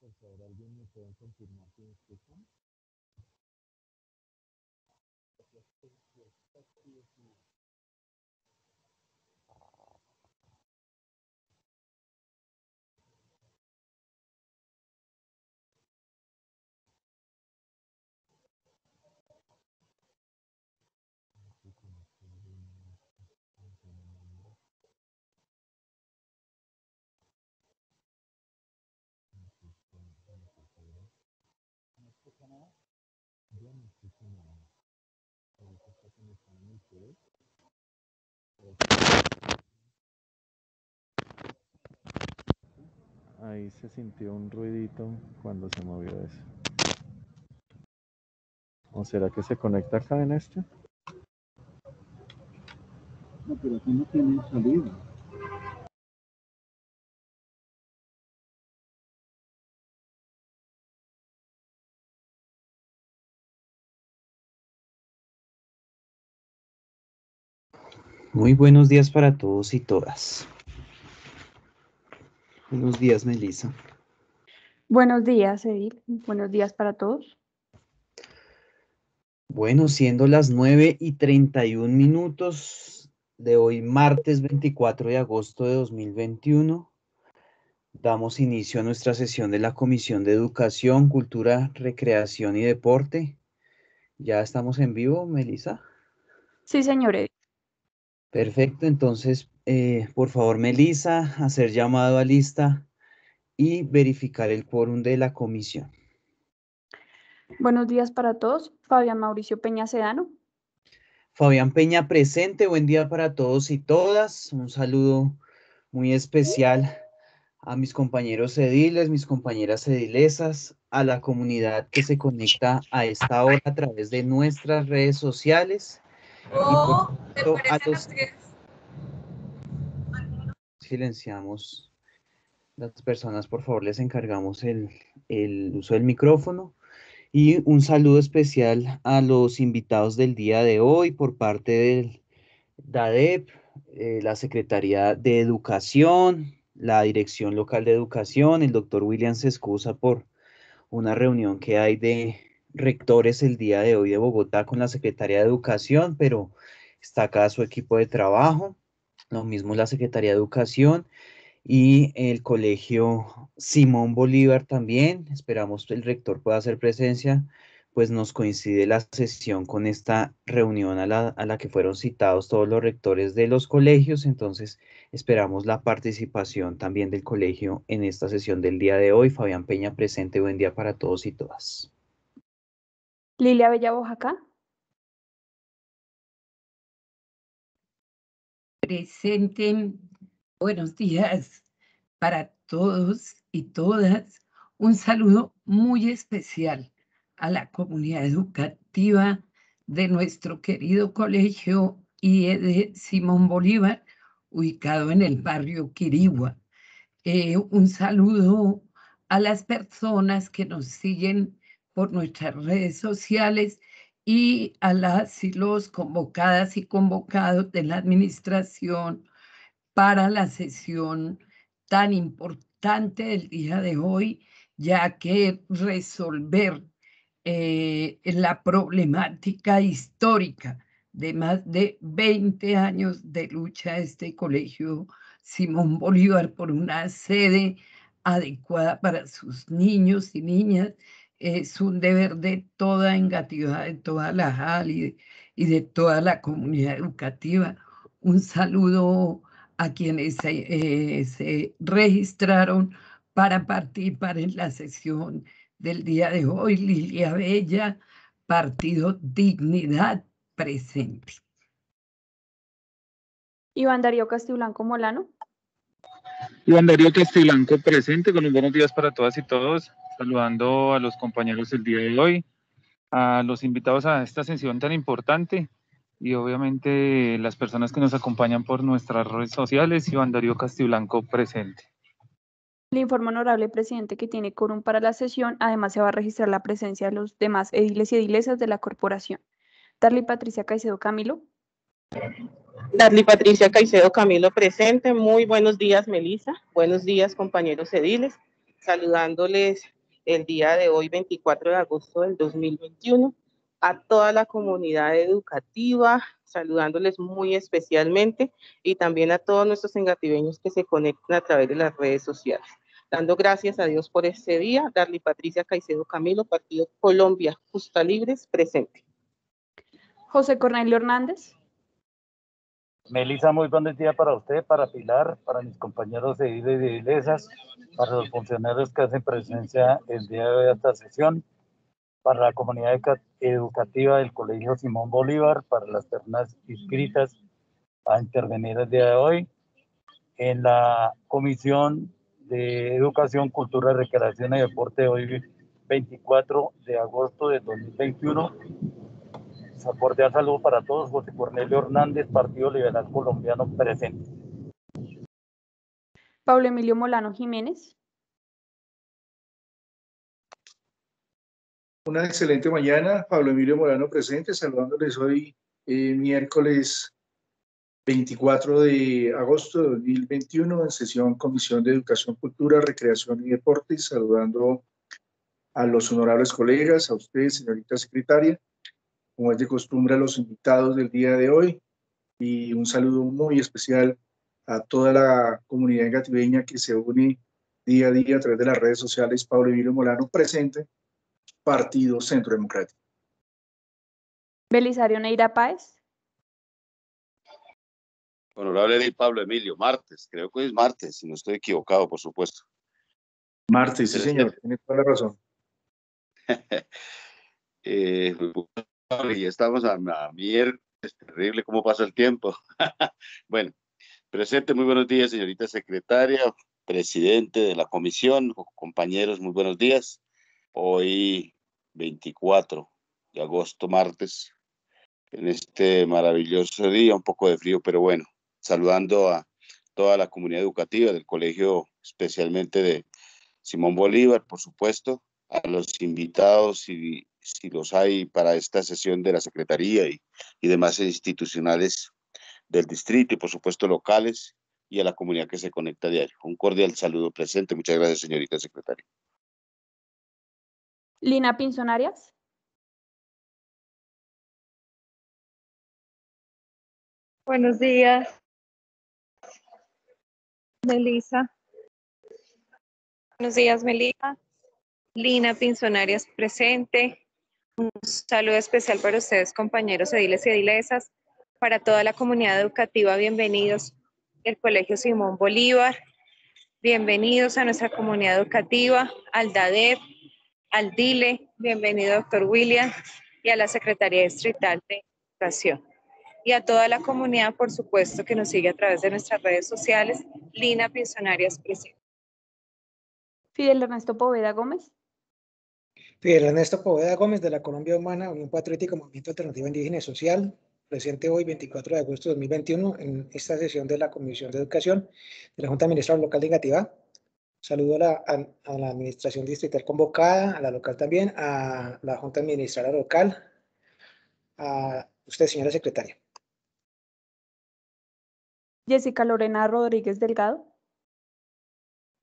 por favor, ¿alguien me puede confirmar si me escuchan? Ahí se sintió un ruidito cuando se movió eso. ¿O será que se conecta acá en este? No, pero aquí no tiene salida. Muy buenos días para todos y todas. Buenos días, Melissa. Buenos días, Edil. Buenos días para todos. Bueno, siendo las 9 y 31 minutos de hoy, martes 24 de agosto de 2021, damos inicio a nuestra sesión de la Comisión de Educación, Cultura, Recreación y Deporte. ¿Ya estamos en vivo, Melissa? Sí, señor Edil. Perfecto, entonces, eh, por favor, Melissa, hacer llamado a lista y verificar el quórum de la comisión. Buenos días para todos. Fabián Mauricio Peña Sedano. Fabián Peña presente, buen día para todos y todas. Un saludo muy especial a mis compañeros ediles, mis compañeras edilesas, a la comunidad que se conecta a esta hora a través de nuestras redes sociales Oh, ¿te supuesto, a los- que- silenciamos las personas, por favor, les encargamos el, uso del micrófono. Y un saludo especial a los invitados del día de hoy por parte del DADEP, eh, la Secretaría de Educación, la Dirección Local de Educación, el doctor William se excusa por una reunión que hay de rectores el día de hoy de Bogotá con la Secretaría de Educación, pero está acá su equipo de trabajo, lo mismo la Secretaría de Educación y el Colegio Simón Bolívar también. Esperamos que el rector pueda hacer presencia, pues nos coincide la sesión con esta reunión a la, a la que fueron citados todos los rectores de los colegios, entonces esperamos la participación también del colegio en esta sesión del día de hoy. Fabián Peña presente, buen día para todos y todas. Lilia Bella Oaxaca. Presente. Buenos días para todos y todas. Un saludo muy especial a la comunidad educativa de nuestro querido colegio IED Simón Bolívar, ubicado en el barrio Quirigua. Eh, un saludo a las personas que nos siguen por nuestras redes sociales y a las y los convocadas y convocados de la administración para la sesión tan importante del día de hoy, ya que resolver eh, la problemática histórica de más de 20 años de lucha de este colegio Simón Bolívar por una sede adecuada para sus niños y niñas es un deber de toda engativada, de toda la JAL y de, y de toda la comunidad educativa. Un saludo a quienes se, eh, se registraron para participar en la sesión del día de hoy. Lilia Bella, Partido Dignidad presente. Iván Darío Castiblanco Molano. Iván Darío Castiblanco presente con los buenos días para todas y todos, saludando a los compañeros del día de hoy, a los invitados a esta sesión tan importante y obviamente las personas que nos acompañan por nuestras redes sociales, Iván Darío Castiblanco presente. Le informo, honorable presidente, que tiene quórum para la sesión. Además, se va a registrar la presencia de los demás ediles y edilesas de la corporación. Darly Patricia Caicedo Camilo. Darly Patricia Caicedo Camilo presente. Muy buenos días, Melisa. Buenos días, compañeros ediles. Saludándoles el día de hoy, 24 de agosto del 2021 a toda la comunidad educativa, saludándoles muy especialmente y también a todos nuestros engativeños que se conectan a través de las redes sociales. Dando gracias a Dios por este día, Darly Patricia Caicedo Camilo, Partido Colombia Justa Libres, presente. José Cornelio Hernández. Melissa, muy buenos días para usted, para Pilar, para mis compañeros de IDE y de Iglesias, para los funcionarios que hacen presencia el día de hoy a esta sesión para la comunidad educativa del Colegio Simón Bolívar, para las personas inscritas a intervenir el día de hoy, en la Comisión de Educación, Cultura, Recreación y Deporte hoy 24 de agosto de 2021. Cordial saludo para todos. José Cornelio Hernández, Partido Liberal Colombiano presente. Pablo Emilio Molano Jiménez. Una excelente mañana, Pablo Emilio Morano presente, saludándoles hoy eh, miércoles 24 de agosto de 2021 en sesión Comisión de Educación, Cultura, Recreación y Deportes, saludando a los honorables colegas, a usted, señorita secretaria, como es de costumbre a los invitados del día de hoy y un saludo muy especial a toda la comunidad gatibeña que se une día a día a través de las redes sociales. Pablo Emilio Molano presente Partido Centro Democrático. Belisario Neira Páez. Honorable Pablo Emilio, martes, creo que es martes, si no estoy equivocado, por supuesto. Martes, sí, señor, tiene toda la razón. eh, y estamos a, a miércoles, terrible cómo pasa el tiempo. bueno, presente, muy buenos días, señorita secretaria, presidente de la comisión, compañeros, muy buenos días. Hoy 24 de agosto, martes, en este maravilloso día, un poco de frío, pero bueno, saludando a toda la comunidad educativa del colegio, especialmente de Simón Bolívar, por supuesto, a los invitados, si, si los hay para esta sesión de la Secretaría y, y demás institucionales del distrito y por supuesto locales y a la comunidad que se conecta a diario. Un cordial saludo presente. Muchas gracias, señorita secretaria. Lina Pinzón Arias. Buenos días. Melissa. Buenos días, Melissa. Lina Pinzón Arias presente. Un saludo especial para ustedes, compañeros ediles y edilesas. Para toda la comunidad educativa, bienvenidos al Colegio Simón Bolívar. Bienvenidos a nuestra comunidad educativa, al DADEP, al DILE, bienvenido doctor William, y a la Secretaría Distrital de Educación. Y a toda la comunidad, por supuesto, que nos sigue a través de nuestras redes sociales, Lina Pensionarias presente. Fidel Ernesto Poveda Gómez. Fidel Ernesto Poveda Gómez de la Colombia Humana, Unión Patriótica, Movimiento Alternativo Indígena y Social, presente hoy 24 de agosto de 2021 en esta sesión de la Comisión de Educación de la Junta Administradora Local de Ingativá, Saludo a la, a, la, administración distrital convocada, a la local también, a la Junta Administradora Local, a usted, señora secretaria. Jessica Lorena Rodríguez Delgado.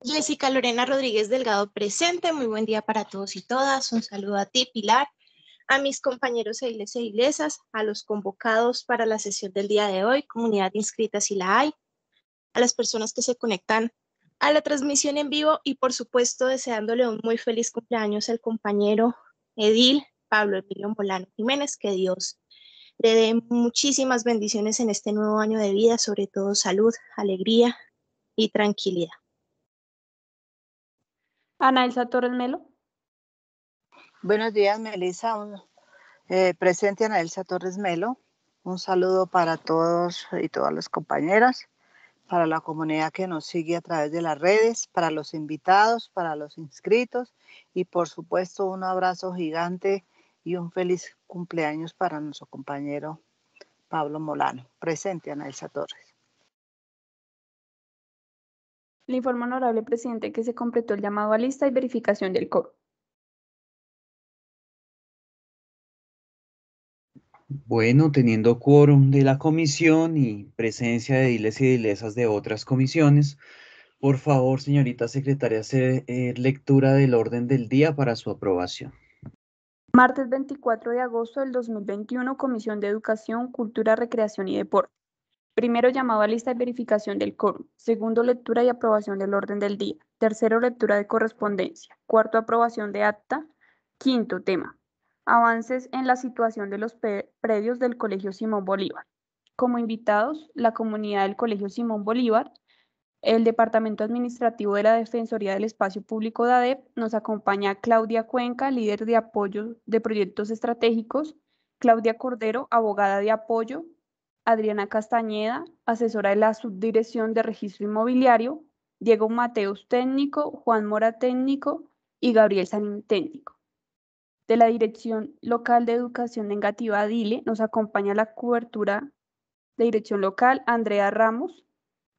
Jessica Lorena Rodríguez Delgado presente. Muy buen día para todos y todas. Un saludo a ti, Pilar, a mis compañeros e iglesias e a los convocados para la sesión del día de hoy, comunidad inscrita si la hay, a las personas que se conectan a la transmisión en vivo y por supuesto deseándole un muy feliz cumpleaños al compañero Edil Pablo Emilio Molano Jiménez, que Dios le dé muchísimas bendiciones en este nuevo año de vida, sobre todo salud, alegría y tranquilidad. Ana Elsa Torres Melo. Buenos días, Melissa. Eh, presente Ana Elsa Torres Melo. Un saludo para todos y todas las compañeras para la comunidad que nos sigue a través de las redes, para los invitados, para los inscritos y por supuesto un abrazo gigante y un feliz cumpleaños para nuestro compañero Pablo Molano. Presente, Ana Elsa Torres. Le informo, honorable presidente, que se completó el llamado a lista y verificación del coro. Bueno, teniendo quórum de la comisión y presencia de diles y dilesas de otras comisiones, por favor, señorita secretaria, hacer eh, lectura del orden del día para su aprobación. Martes 24 de agosto del 2021, Comisión de Educación, Cultura, Recreación y Deporte. Primero, llamado a lista y verificación del quórum. Segundo, lectura y aprobación del orden del día. Tercero, lectura de correspondencia. Cuarto, aprobación de acta. Quinto, tema. Avances en la situación de los predios del Colegio Simón Bolívar. Como invitados, la comunidad del Colegio Simón Bolívar, el Departamento Administrativo de la Defensoría del Espacio Público de ADEP, nos acompaña Claudia Cuenca, líder de apoyo de proyectos estratégicos, Claudia Cordero, abogada de apoyo, Adriana Castañeda, asesora de la Subdirección de Registro Inmobiliario, Diego Mateus, técnico, Juan Mora, técnico y Gabriel Sanín, técnico. De la Dirección Local de Educación Negativa DILE nos acompaña la cobertura de Dirección Local Andrea Ramos,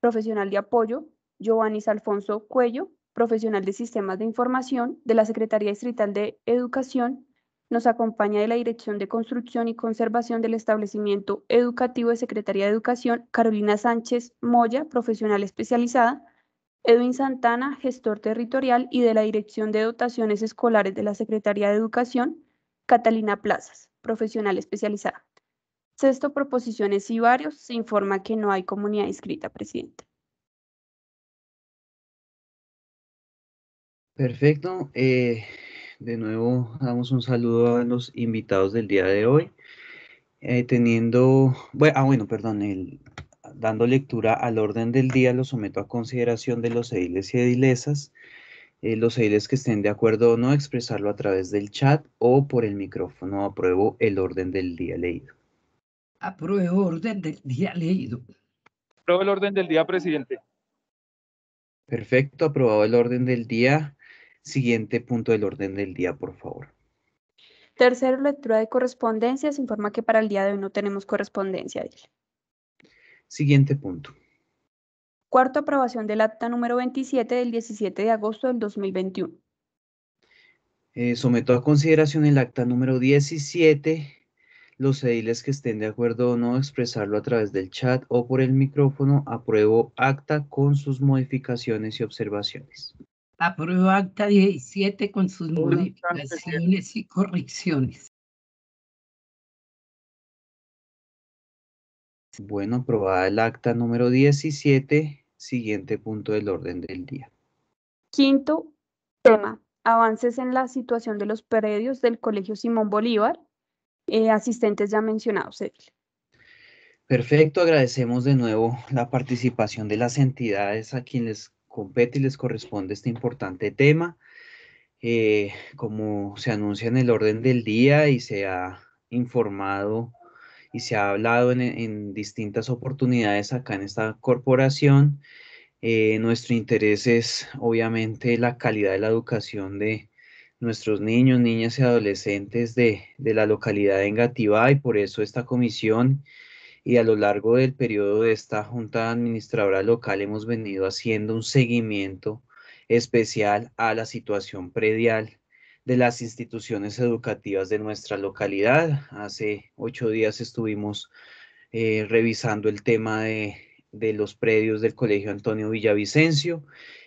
profesional de apoyo, Giovanni Alfonso Cuello, profesional de sistemas de información de la Secretaría Distrital de Educación, nos acompaña de la Dirección de Construcción y Conservación del Establecimiento Educativo de Secretaría de Educación, Carolina Sánchez Moya, profesional especializada, Edwin Santana, gestor territorial, y de la Dirección de Dotaciones Escolares de la Secretaría de Educación, Catalina Plazas, profesional especializada. Sexto, proposiciones y varios. Se informa que no hay comunidad inscrita, presidente. Perfecto. Eh, de nuevo damos un saludo a los invitados del día de hoy. Eh, teniendo, bueno, ah, bueno, perdón, el, dando lectura al orden del día, lo someto a consideración de los ediles y edilesas. Eh, los ediles que estén de acuerdo o no, expresarlo a través del chat o por el micrófono. Apruebo el orden del día leído. Apruebo orden del día leído. Apruebo el orden del día, presidente. Perfecto, aprobado el orden del día. Siguiente punto del orden del día, por favor. Tercero, lectura de correspondencia. Se informa que para el día de hoy no tenemos correspondencia. Siguiente punto. Cuarto, aprobación del acta número 27 del 17 de agosto del 2021. Eh, someto a consideración el acta número 17 los ediles que estén de acuerdo o no expresarlo a través del chat o por el micrófono, apruebo acta con sus modificaciones y observaciones. Apruebo acta 17 con sus modificaciones y correcciones. Bueno, aprobada el acta número 17, siguiente punto del orden del día. Quinto tema, avances en la situación de los predios del Colegio Simón Bolívar eh, asistentes ya mencionados, Edil. Perfecto, agradecemos de nuevo la participación de las entidades a quienes compete y les corresponde este importante tema. Eh, como se anuncia en el orden del día y se ha informado y se ha hablado en, distintas oportunidades acá en esta corporación, eh, nuestro interés es obviamente la calidad de la educación de, nuestros niños, niñas y adolescentes de, la localidad de Engativá y por eso esta comisión y a lo largo del periodo de esta Junta Administradora Local hemos venido haciendo un seguimiento especial a la situación predial de las instituciones educativas de nuestra localidad. Hace ocho días estuvimos eh, revisando el tema de, los predios del Colegio Antonio Villavicencio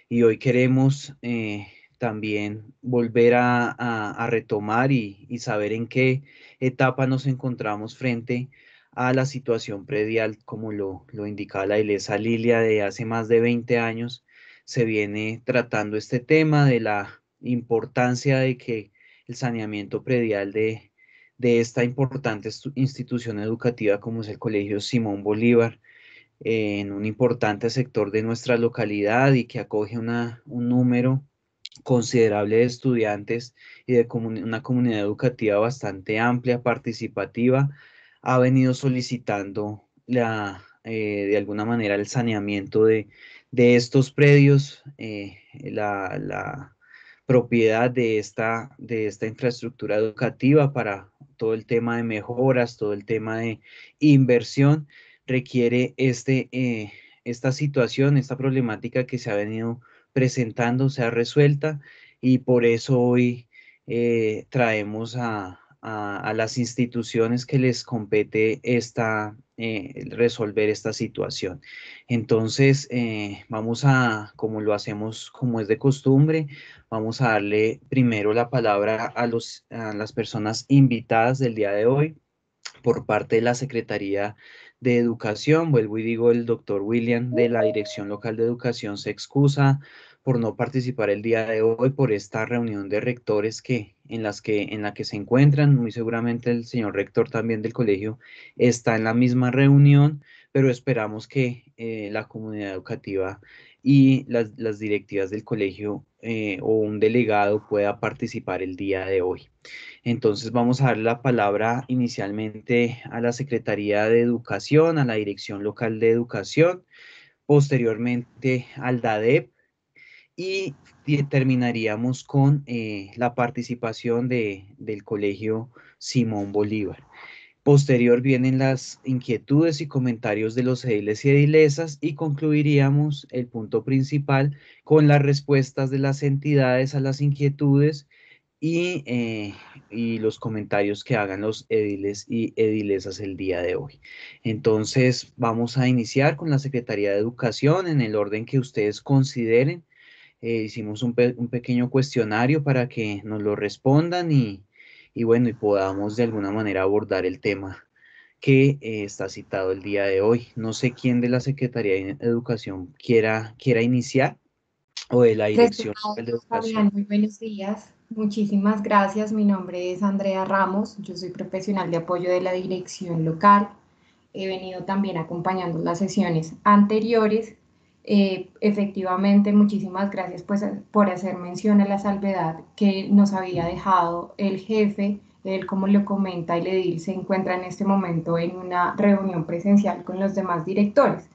y hoy queremos eh, también volver a, retomar y, saber en qué etapa nos encontramos frente a la situación predial, como lo, lo indicaba la Ilesa Lilia de hace más de 20 años, se viene tratando este tema de la importancia de que el saneamiento predial de, de esta importante institución educativa como es el Colegio Simón Bolívar, en un importante sector de nuestra localidad y que acoge una, un número considerable de estudiantes y de una comunidad educativa bastante amplia, participativa, ha venido solicitando la, eh, de alguna manera el saneamiento de, estos predios. Eh, la, propiedad de esta, de esta infraestructura educativa para todo el tema de mejoras, todo el tema de inversión, requiere este, eh, esta situación, esta problemática que se ha venido presentando, sea resuelta y por eso hoy traemos a, a, las instituciones que les compete esta, eh, resolver esta situación. Entonces, eh, vamos a, como lo hacemos como es de costumbre, vamos a darle primero la palabra a, los, a las personas invitadas del día de hoy por parte de la Secretaría de Educación. Vuelvo y digo, el doctor William de la Dirección Local de Educación se excusa por no participar el día de hoy por esta reunión de rectores que en las que en la que se encuentran. Muy seguramente el señor rector también del colegio está en la misma reunión, pero esperamos que eh, la comunidad educativa y las, directivas del colegio eh, o un delegado pueda participar el día de hoy. Entonces vamos a dar la palabra inicialmente a la Secretaría de Educación, a la Dirección Local de Educación, posteriormente al DADEP, y terminaríamos con eh, la participación de, del Colegio Simón Bolívar. Posterior vienen las inquietudes y comentarios de los ediles y edilesas y concluiríamos el punto principal con las respuestas de las entidades a las inquietudes y, eh, y, los comentarios que hagan los ediles y edilesas el día de hoy. Entonces, vamos a iniciar con la Secretaría de Educación en el orden que ustedes consideren eh, hicimos un, pequeño cuestionario para que nos lo respondan y, bueno, y podamos de alguna manera abordar el tema que eh, está citado el día de hoy. No sé quién de la Secretaría de Educación quiera, quiera iniciar o de la Dirección de Educación. Muy buenos días. Muchísimas gracias. Mi nombre es Andrea Ramos. Yo soy profesional de apoyo de la dirección local. He venido también acompañando las sesiones anteriores eh, efectivamente, muchísimas gracias pues, por hacer mención a la salvedad que nos había dejado el jefe. Él, como lo comenta el edil, se encuentra en este momento en una reunión presencial con los demás directores.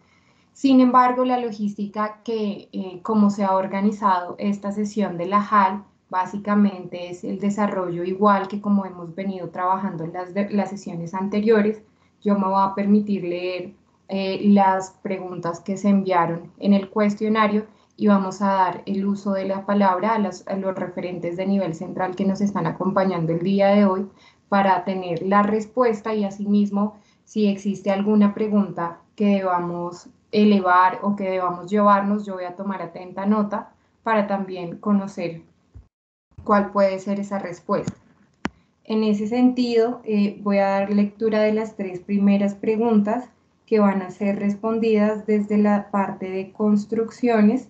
Sin embargo, la logística que, eh, como se ha organizado esta sesión de la JAL, básicamente es el desarrollo igual que como hemos venido trabajando en las, las sesiones anteriores. Yo me voy a permitir leer eh, las preguntas que se enviaron en el cuestionario y vamos a dar el uso de la palabra a, los referentes de nivel central que nos están acompañando el día de hoy para tener la respuesta y asimismo si existe alguna pregunta que debamos elevar o que debamos llevarnos, yo voy a tomar atenta nota para también conocer cuál puede ser esa respuesta. En ese sentido, eh, voy a dar lectura de las tres primeras preguntas que van a ser respondidas desde la parte de construcciones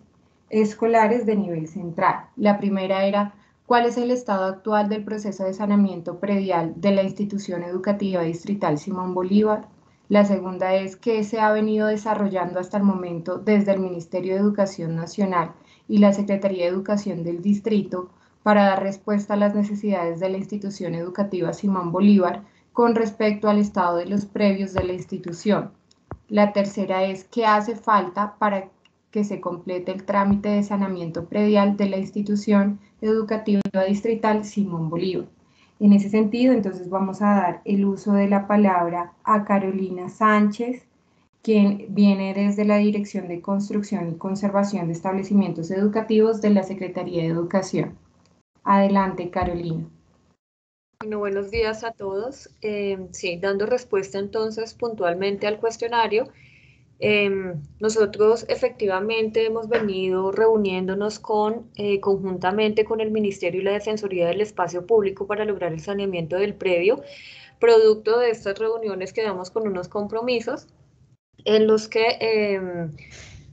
escolares de nivel central. La primera era, ¿cuál es el estado actual del proceso de saneamiento predial de la institución educativa distrital Simón Bolívar? La segunda es, ¿qué se ha venido desarrollando hasta el momento desde el Ministerio de Educación Nacional y la Secretaría de Educación del Distrito para dar respuesta a las necesidades de la institución educativa Simón Bolívar con respecto al estado de los previos de la institución? La tercera es qué hace falta para que se complete el trámite de saneamiento predial de la institución educativa distrital Simón Bolívar. En ese sentido, entonces vamos a dar el uso de la palabra a Carolina Sánchez, quien viene desde la Dirección de Construcción y Conservación de Establecimientos Educativos de la Secretaría de Educación. Adelante, Carolina. Bueno, buenos días a todos. Em, sí, dando respuesta entonces puntualmente al cuestionario, em, nosotros efectivamente hemos venido reuniéndonos con, eh, conjuntamente con el Ministerio y la Defensoría del Espacio Público para lograr el saneamiento del predio. Producto de estas reuniones quedamos con unos compromisos en los que em,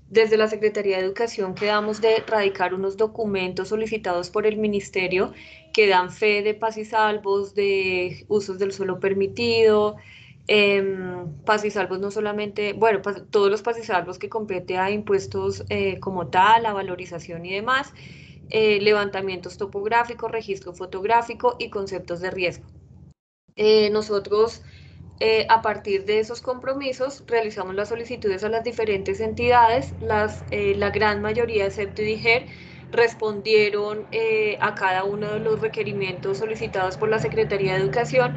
desde la Secretaría de Educación quedamos de radicar unos documentos solicitados por el Ministerio que dan fe de paz y salvos, de usos del suelo permitido, eh, paz y salvos no solamente, bueno, todos los paz y salvos que compete a impuestos eh, como tal, a valorización y demás, eh, levantamientos topográficos, registro fotográfico y conceptos de riesgo. Eh, nosotros eh, a partir de esos compromisos realizamos las solicitudes a las diferentes entidades, las, eh, la gran mayoría, excepto DIGER, respondieron eh, a cada uno de los requerimientos solicitados por la Secretaría de Educación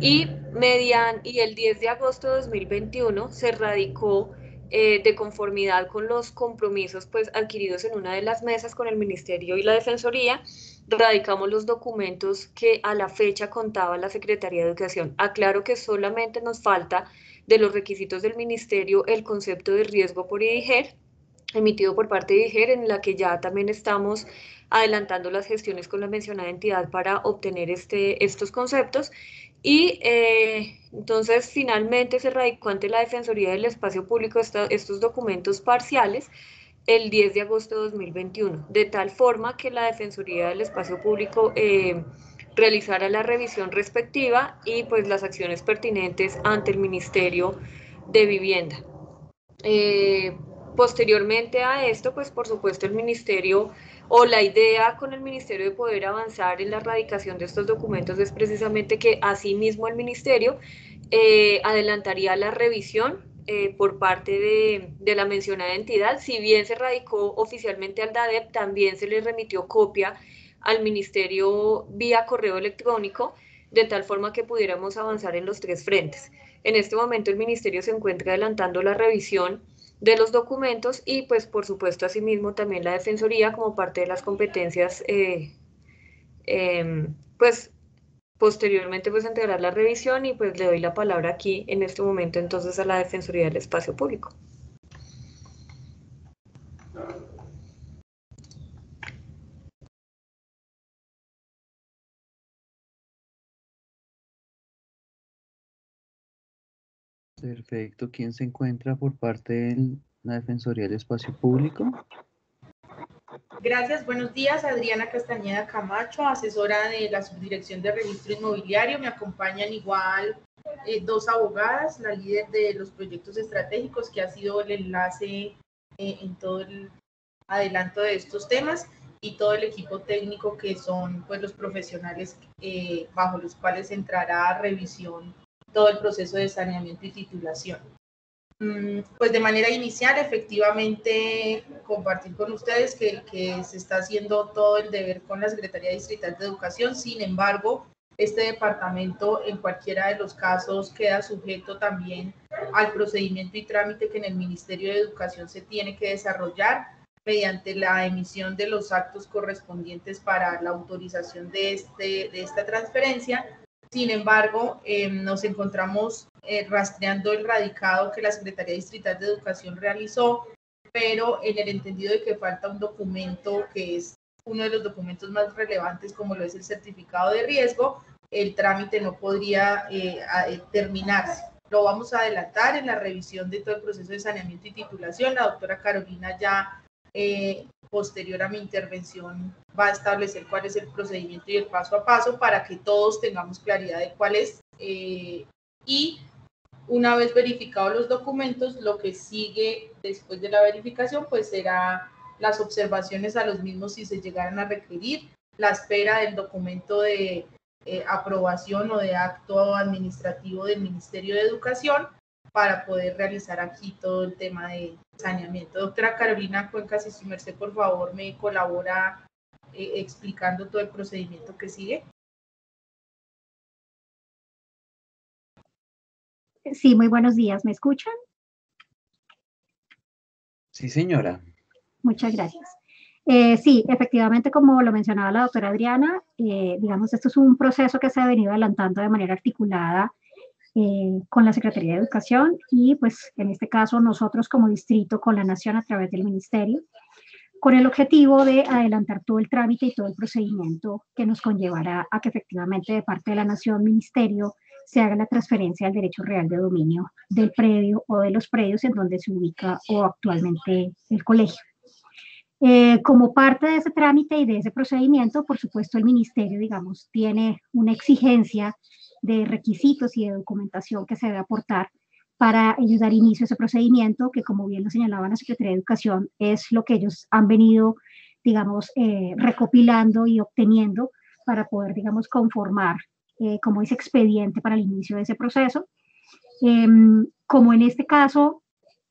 y, median, y el 10 de agosto de 2021 se radicó eh, de conformidad con los compromisos pues, adquiridos en una de las mesas con el Ministerio y la Defensoría, radicamos los documentos que a la fecha contaba la Secretaría de Educación. Aclaro que solamente nos falta de los requisitos del Ministerio el concepto de riesgo por IDIGER, emitido por parte de IDIGER, en la que ya también estamos adelantando las gestiones con la mencionada entidad para obtener este, estos conceptos. Y eh, entonces finalmente se radicó ante la Defensoría del Espacio Público estos documentos parciales el 10 de agosto de 2021, de tal forma que la Defensoría del Espacio Público eh, realizara la revisión respectiva y pues las acciones pertinentes ante el Ministerio de Vivienda. Eh, posteriormente a esto, pues por supuesto el Ministerio o la idea con el Ministerio de poder avanzar en la erradicación de estos documentos es precisamente que asimismo el Ministerio eh, adelantaría la revisión eh, por parte de, de, la mencionada entidad. Si bien se radicó oficialmente al DADEP, también se le remitió copia al Ministerio vía correo electrónico, de tal forma que pudiéramos avanzar en los tres frentes. En este momento el Ministerio se encuentra adelantando la revisión de los documentos y pues por supuesto asimismo también la Defensoría como parte de las competencias eh, em, pues posteriormente pues integrar la revisión y pues le doy la palabra aquí en este momento entonces a la Defensoría del Espacio Público. Perfecto. ¿Quién se encuentra por parte de la Defensoría del Espacio Público? Gracias, buenos días. Adriana Castañeda Camacho, asesora de la Subdirección de Registro Inmobiliario. Me acompañan igual eh, dos abogadas, la líder de los proyectos estratégicos, que ha sido el enlace eh, en todo el adelanto de estos temas, y todo el equipo técnico, que son pues, los profesionales eh, bajo los cuales entrará revisión todo el proceso de saneamiento y titulación. Mm, pues de manera inicial, efectivamente, compartir con ustedes que, se está haciendo todo el deber con la Secretaría Distrital de Educación. Sin embargo, este departamento en cualquiera de los casos queda sujeto también al procedimiento y trámite que en el Ministerio de Educación se tiene que desarrollar mediante la emisión de los actos correspondientes para la autorización de, este, de esta transferencia. Sin embargo, eh, nos encontramos eh, rastreando el radicado que la Secretaría Distrital de Educación realizó, pero en el entendido de que falta un documento que es uno de los documentos más relevantes, como lo es el certificado de riesgo, el trámite no podría eh, eh, terminarse. Lo vamos a adelantar en la revisión de todo el proceso de saneamiento y titulación. La doctora Carolina ya posterior a mi intervención va a establecer cuál es el procedimiento y el paso a paso para que todos tengamos claridad de cuál es y una vez verificados los documentos, lo que sigue después de la verificación, pues será las observaciones a los mismos si se llegaran a requerir, la espera del documento de eh, aprobación o de acto administrativo del Ministerio de Educación para poder realizar aquí todo el tema de saneamiento. Doctora Carolina Cuenca, si su merced por favor me colabora eh, explicando todo el procedimiento que sigue. Sí, muy buenos días. ¿Me escuchan? Sí, señora. Muchas gracias. Eh, sí, efectivamente, como lo mencionaba la doctora Adriana, eh, digamos, esto es un proceso que se ha venido adelantando de manera articulada eh, con la Secretaría de Educación y, pues, en este caso, nosotros como distrito con la Nación a través del Ministerio, con el objetivo de adelantar todo el trámite y todo el procedimiento que nos conllevará a que efectivamente de parte de la Nación, Ministerio, se haga la transferencia del derecho real de dominio del predio o de los predios en donde se ubica o actualmente el colegio. Eh, como parte de ese trámite y de ese procedimiento, por supuesto, el ministerio, digamos, tiene una exigencia de requisitos y de documentación que se debe aportar para ellos dar inicio a ese procedimiento, que como bien lo señalaba la Secretaría de Educación, es lo que ellos han venido, digamos, eh, recopilando y obteniendo para poder, digamos, conformar eh, como ese expediente para el inicio de ese proceso. Em, como en este caso,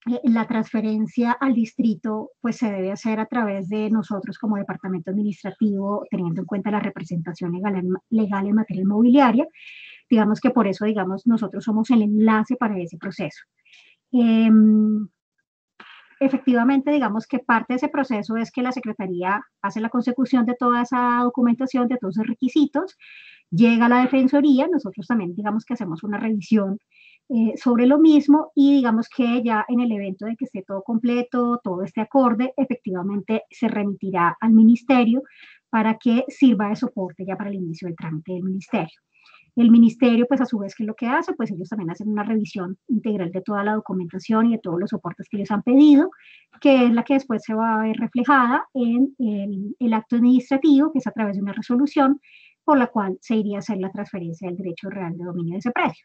eh, la transferencia al distrito pues se debe hacer a través de nosotros como departamento administrativo, teniendo en cuenta la representación legal legal en materia inmobiliaria. Digamos que por eso, digamos, nosotros somos el enlace para ese proceso. Em, efectivamente, digamos que parte de ese proceso es que la Secretaría hace la consecución de toda esa documentación, de todos esos requisitos, llega a la Defensoría, nosotros también digamos que hacemos una revisión eh, sobre lo mismo y digamos que ya en el evento de que esté todo completo, todo esté acorde, efectivamente se remitirá al Ministerio para que sirva de soporte ya para el inicio del trámite del Ministerio. El ministerio, pues a su vez, ¿qué es lo que hace? Pues ellos también hacen una revisión integral de toda la documentación y de todos los soportes que ellos han pedido, que es la que después se va a ver reflejada en el, el acto administrativo, que es a través de una resolución por la cual se iría a hacer la transferencia del derecho real de dominio de ese predio.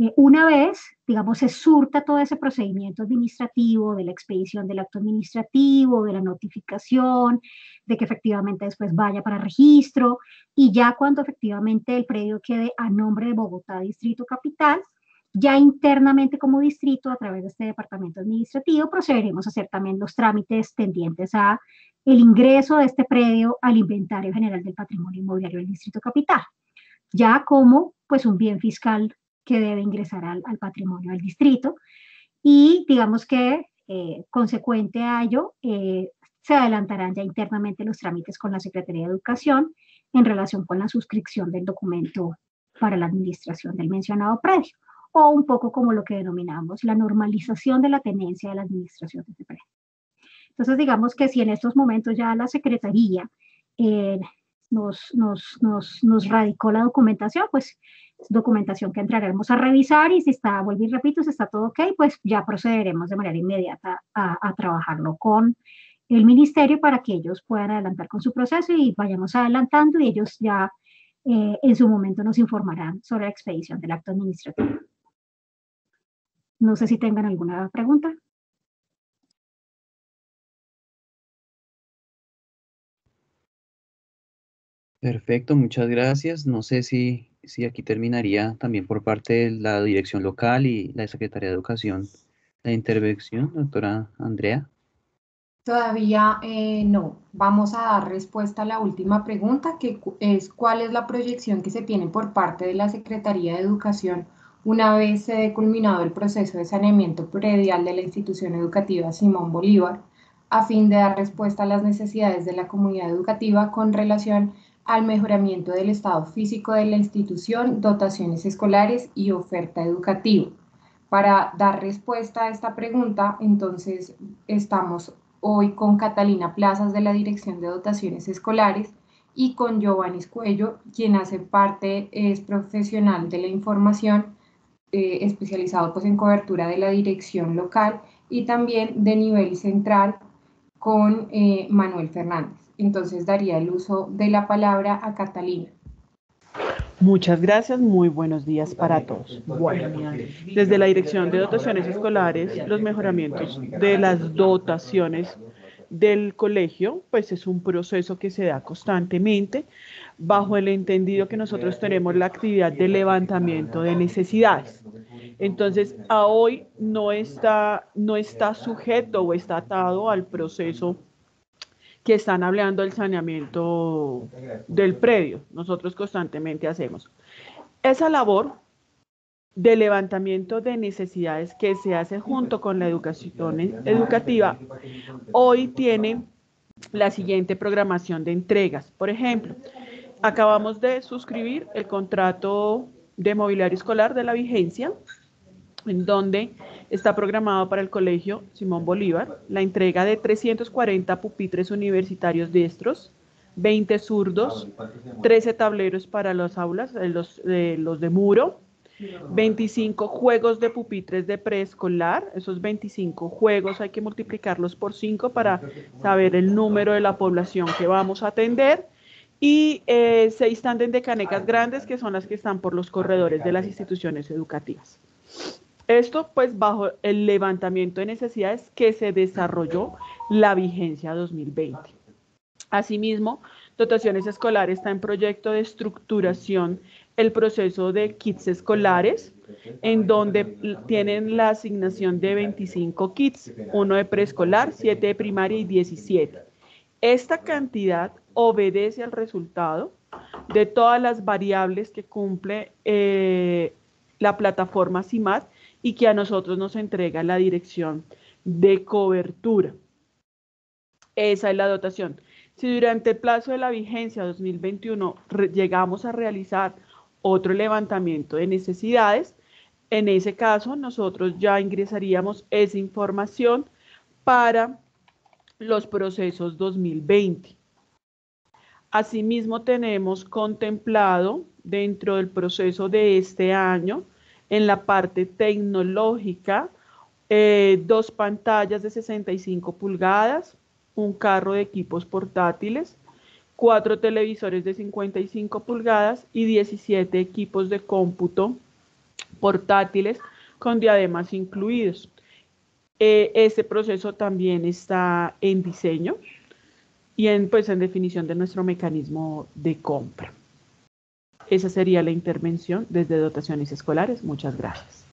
Eh, una vez, digamos, se surta todo ese procedimiento administrativo de la expedición del acto administrativo, de la notificación, de que efectivamente después vaya para registro, y ya cuando efectivamente el predio quede a nombre de Bogotá Distrito Capital, ya internamente como distrito, a través de este departamento administrativo, procederemos a hacer también los trámites tendientes a el ingreso de este predio al inventario general del patrimonio inmobiliario del distrito capital, ya como pues un bien fiscal que debe ingresar al, patrimonio del distrito. Y digamos que eh, consecuente a ello, eh, se adelantarán ya internamente los trámites con la Secretaría de Educación en relación con la suscripción del documento para la administración del mencionado predio, o un poco como lo que denominamos la normalización de la tenencia de la administración de este predio. Entonces, digamos que si en estos momentos ya la Secretaría eh, nos, nos, nos, nos radicó la documentación, pues documentación que entraremos a revisar y si está, vuelvo y repito, si está todo ok, pues ya procederemos de manera inmediata a, trabajarlo con el ministerio para que ellos puedan adelantar con su proceso y vayamos adelantando y ellos ya eh, en su momento nos informarán sobre la expedición del acto administrativo. No sé si tengan alguna pregunta. Perfecto, muchas gracias. No sé si sí, aquí terminaría también por parte de la dirección local y la Secretaría de Educación la intervención, doctora Andrea. Todavía eh, no. Vamos a dar respuesta a la última pregunta, que es cuál es la proyección que se tiene por parte de la Secretaría de Educación una vez se culminado el proceso de saneamiento predial de la institución educativa Simón Bolívar, a fin de dar respuesta a las necesidades de la comunidad educativa con relación al mejoramiento del estado físico de la institución, dotaciones escolares y oferta educativa. Para dar respuesta a esta pregunta, entonces estamos hoy con Catalina Plazas de la Dirección de Dotaciones Escolares y con Giovanni Cuello, quien hace parte, es profesional de la información, eh, especializado pues, en cobertura de la dirección local y también de nivel central con eh, Manuel Fernández. Entonces daría el uso de la palabra a Catalina. Muchas gracias, muy buenos días para todos. Bueno, desde la Dirección de Dotaciones Escolares, los mejoramientos de las dotaciones del colegio, pues es un proceso que se da constantemente bajo el entendido que nosotros tenemos la actividad de levantamiento de necesidades. Entonces, a hoy no está, no está sujeto o está atado al proceso que están hablando del saneamiento del predio. Nosotros constantemente hacemos. Esa labor de levantamiento de necesidades que se hace junto con la educación educativa, hoy tiene la siguiente programación de entregas. Por ejemplo, acabamos de suscribir el contrato de mobiliario escolar de la vigencia, en donde está programado para el Colegio Simón Bolívar la entrega de 340 pupitres universitarios diestros, 20 zurdos, 13 tableros para las aulas, eh, los, los de muro, 25 juegos de pupitres de preescolar. Esos 25 juegos hay que multiplicarlos por 5 para saber el número de la población que vamos a atender. Y eh, seis tándem de canecas grandes, que son las que están por los corredores de las instituciones educativas. Esto pues bajo el levantamiento de necesidades que se desarrolló la vigencia 2020. Asimismo, Dotaciones Escolares está en proyecto de estructuración el proceso de kits escolares, en donde tienen la asignación de 25 kits, uno de preescolar, 7 de primaria y 17. Esta cantidad obedece al resultado de todas las variables que cumple eh, la plataforma CIMAT y que a nosotros nos entrega la dirección de cobertura. Esa es la dotación. Si durante el plazo de la vigencia 2021 llegamos a realizar otro levantamiento de necesidades, en ese caso nosotros ya ingresaríamos esa información para los procesos 2020. Asimismo, tenemos contemplado dentro del proceso de este año, en la parte tecnológica, eh, dos pantallas de 65 pulgadas, un carro de equipos portátiles, cuatro televisores de 55 pulgadas y 17 equipos de cómputo portátiles con diademas incluidos. Eh, este proceso también está en diseño y en, pues, en definición de nuestro mecanismo de compra. Esa sería la intervención desde dotaciones escolares. Muchas gracias.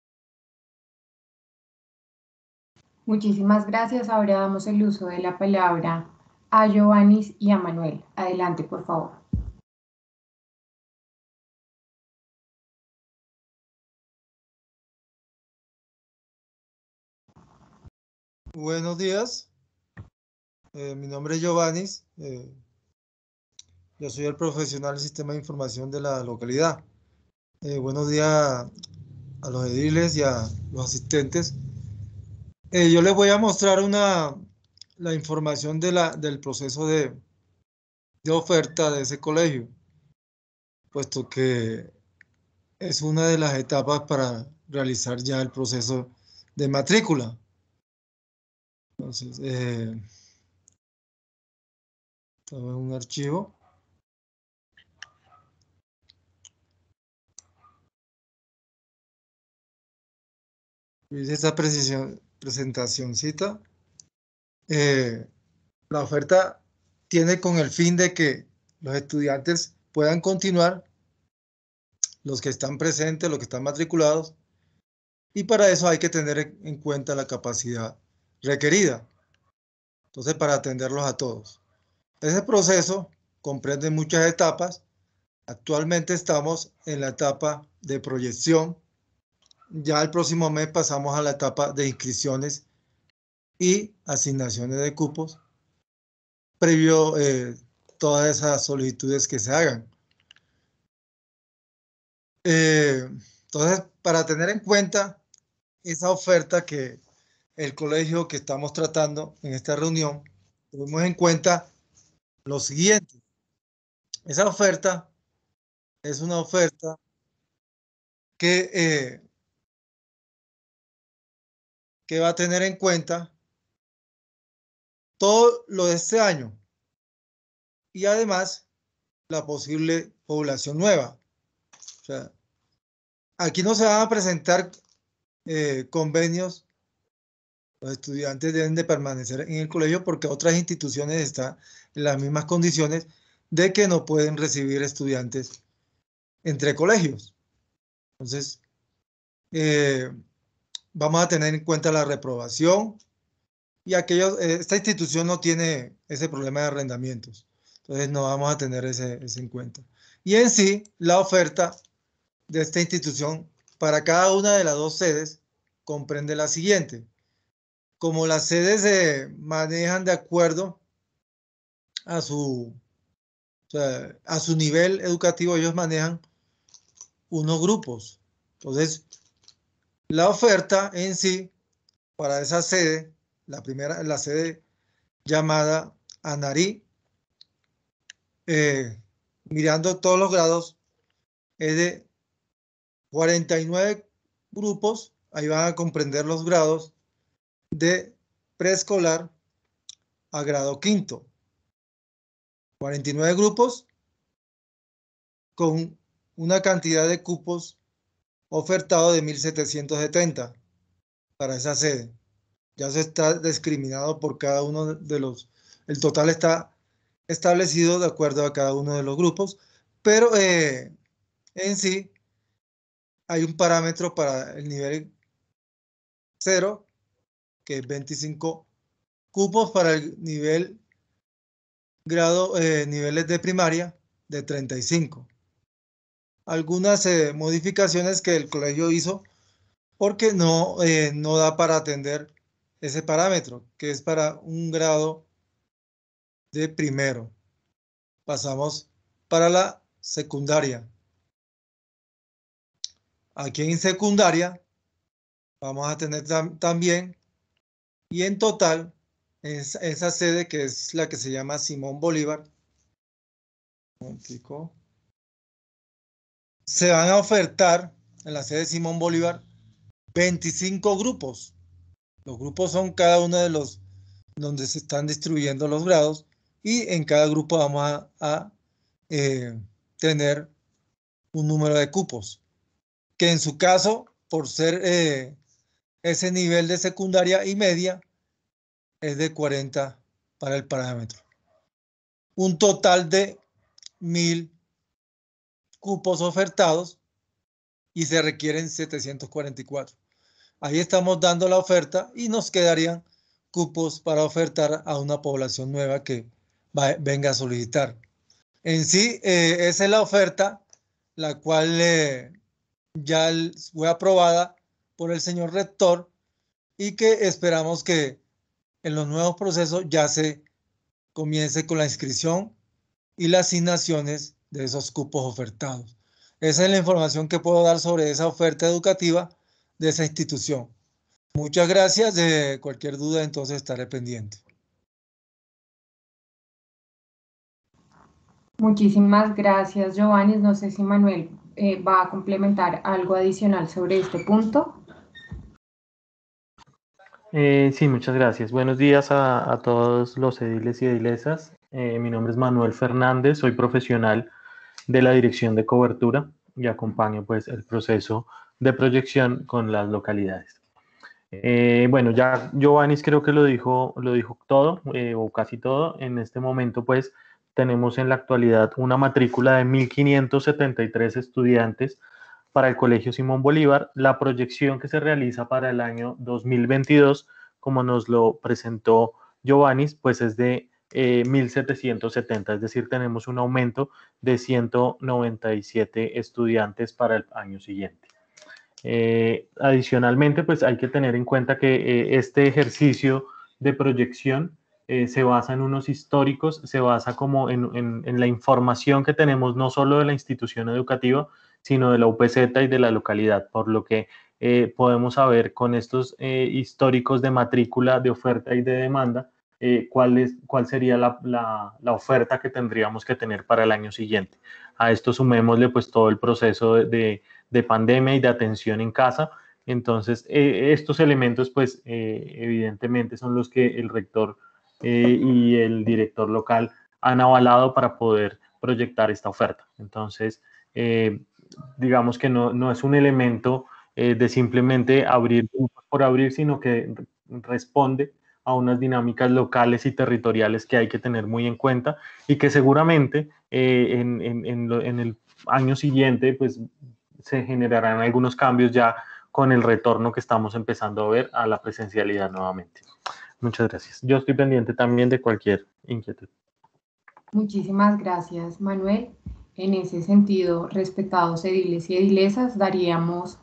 Muchísimas gracias. Ahora damos el uso de la palabra a Giovanni y a Manuel. Adelante, por favor. Buenos días. Eh, mi nombre es Giovanni. Eh, yo soy el profesional del sistema de información de la localidad. Eh, buenos días a los ediles y a los asistentes. yo les voy a mostrar una, la información del proceso de, de oferta de ese colegio, puesto que es una de las etapas para realizar ya el proceso de matrícula. Entonces, eh, un archivo. Esta precisión, presentacióncita. Eh, la oferta tiene con el fin de que los estudiantes puedan continuar, los que están presentes, los que están matriculados, y para eso hay que tener en cuenta la capacidad requerida. Entonces, para atenderlos a todos. Ese proceso comprende muchas etapas. Actualmente estamos en la etapa de proyección. Ya el próximo mes pasamos a la etapa de inscripciones y asignaciones de cupos, previo eh, todas esas solicitudes que se hagan. Eh, entonces, para tener en cuenta esa oferta que el colegio que estamos tratando en esta reunión, tuvimos en cuenta lo siguiente. Esa oferta es una oferta que, eh, que va a tener en cuenta todo lo de este año y además la posible población nueva. O sea, aquí no se van a presentar eh, convenios los estudiantes deben de permanecer en el colegio porque otras instituciones están en las mismas condiciones de que no pueden recibir estudiantes entre colegios. Entonces, eh, vamos a tener en cuenta la reprobación y aquellos, eh, esta institución no tiene ese problema de arrendamientos. Entonces, no vamos a tener ese, ese en cuenta. Y en sí, la oferta de esta institución para cada una de las dos sedes comprende la siguiente como las sedes se manejan de acuerdo a su, a su nivel educativo, ellos manejan unos grupos. Entonces, la oferta en sí para esa sede, la primera, la sede llamada Anarí, eh, mirando todos los grados, es de 49 grupos, ahí van a comprender los grados de preescolar a grado quinto. 49 grupos con una cantidad de cupos ofertado de 1770 para esa sede. Ya se está discriminado por cada uno de los, el total está establecido de acuerdo a cada uno de los grupos, pero eh, en sí hay un parámetro para el nivel 0, que es 25 cupos para el nivel grado, eh, niveles de primaria de 35. Algunas eh, modificaciones que el colegio hizo porque no, eh, no da para atender ese parámetro, que es para un grado de primero. Pasamos para la secundaria. Aquí en secundaria vamos a tener también, y en total, esa sede que es la que se llama Simón Bolívar, se van a ofertar en la sede Simón Bolívar 25 grupos. Los grupos son cada uno de los donde se están distribuyendo los grados y en cada grupo vamos a, eh, tener un número de cupos, que en su caso, por ser eh, ese nivel de secundaria y media, es de 40 para el parámetro. Un total de mil cupos ofertados y se requieren 744. Ahí estamos dando la oferta y nos quedarían cupos para ofertar a una población nueva que venga a solicitar. En sí, eh, esa es la oferta, la cual eh, ya fue aprobada por el señor rector y que esperamos que en los nuevos procesos ya se comience con la inscripción y las asignaciones de esos cupos ofertados. Esa es la información que puedo dar sobre esa oferta educativa de esa institución. Muchas gracias. De cualquier duda, entonces estaré pendiente. Muchísimas gracias, Giovanni. No sé si Manuel eh, va a complementar algo adicional sobre este punto. Eh, sí, muchas gracias. Buenos días a, todos los ediles y edilesas. Eh, mi nombre es Manuel Fernández, soy profesional de la Dirección de Cobertura y acompaño pues el proceso de proyección con las localidades. Eh, bueno, ya Giovanni creo que lo dijo, lo dijo todo o casi todo. En este momento pues tenemos en la actualidad una matrícula de 1.573 estudiantes para el Colegio Simón Bolívar, la proyección que se realiza para el año 2022, como nos lo presentó Giovanni, pues es de 1.770, eh, es decir, tenemos un aumento de 197 estudiantes para el año siguiente. Eh, adicionalmente, pues hay que tener en cuenta que eh, este ejercicio de proyección se basa en unos históricos, se basa como en, la información que tenemos no solo de la institución educativa, sino de la UPZ y de la localidad, por lo que eh, podemos saber con estos eh, históricos de matrícula, de oferta y de demanda, eh, cuál, es, cuál sería la, la, oferta que tendríamos que tener para el año siguiente. A esto sumémosle pues todo el proceso de, de, pandemia y de atención en casa. Entonces, estos elementos pues evidentemente son los que el rector y el director local han avalado para poder proyectar esta oferta. Entonces, digamos que no, no es un elemento eh, de simplemente abrir por abrir, sino que responde a unas dinámicas locales y territoriales que hay que tener muy en cuenta y que seguramente eh, en, en, en, el año siguiente pues se generarán algunos cambios ya con el retorno que estamos empezando a ver a la presencialidad nuevamente. Muchas gracias. Yo estoy pendiente también de cualquier inquietud. Muchísimas gracias, Manuel. En ese sentido, respetados ediles y edilesas, daríamos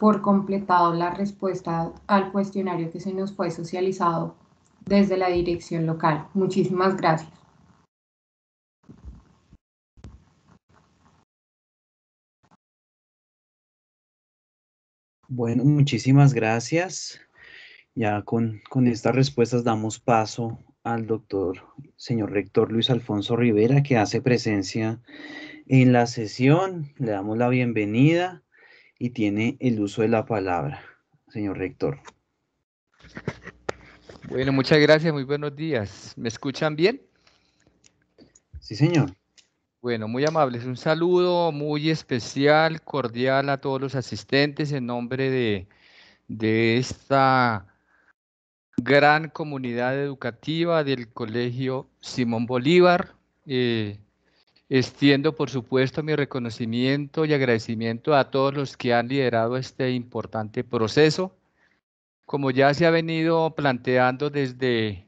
por completado la respuesta al cuestionario que se nos fue socializado desde la dirección local. Muchísimas gracias. Bueno, muchísimas gracias. Ya con, con estas respuestas damos paso al doctor, señor rector Luis Alfonso Rivera, que hace presencia en la sesión. Le damos la bienvenida y tiene el uso de la palabra, señor rector. Bueno, muchas gracias, muy buenos días. ¿Me escuchan bien? Sí, señor. Bueno, muy amables. Un saludo muy especial, cordial a todos los asistentes en nombre de, de esta gran comunidad educativa del Colegio Simón Bolívar. Eh, Extiendo, por supuesto, mi reconocimiento y agradecimiento a todos los que han liderado este importante proceso. Como ya se ha venido planteando desde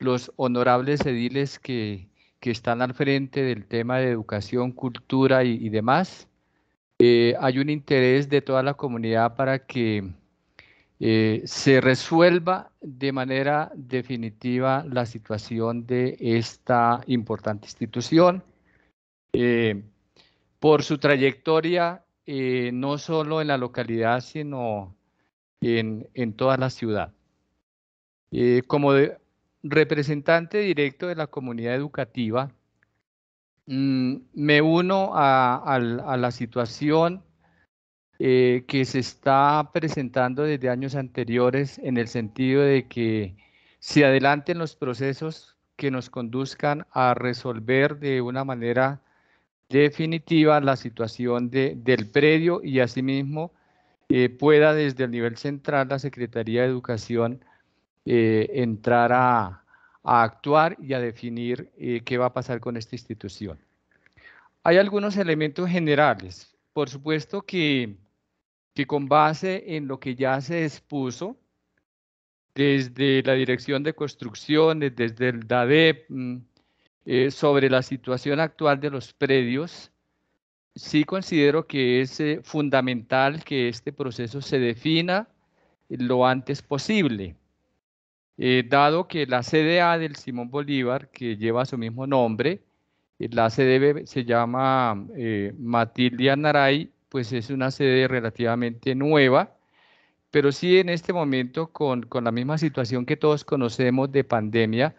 los honorables ediles que, están al frente del tema de educación, cultura y, demás, eh, hay un interés de toda la comunidad para que eh, se resuelva de manera definitiva la situación de esta importante institución. Eh, por su trayectoria, no solo en la localidad, sino en, toda la ciudad. Eh, como representante directo de la comunidad educativa, mm, me uno a, la situación que se está presentando desde años anteriores en el sentido de que se adelanten los procesos que nos conduzcan a resolver de una manera definitiva la situación del predio y asimismo eh, pueda desde el nivel central la Secretaría de Educación eh, entrar a, actuar y a definir eh, qué va a pasar con esta institución. Hay algunos elementos generales. Por supuesto que, que con base en lo que ya se expuso, desde la Dirección de Construcciones, desde el DADEP, mm, eh, sobre la situación actual de los predios, sí considero que es eh, fundamental que este proceso se defina lo antes posible, eh, dado que la CDA del Simón Bolívar, que lleva su mismo nombre, la sede se llama Matilde Naray, pues es una sede relativamente nueva, pero sí en este momento con, con la misma situación que todos conocemos de pandemia,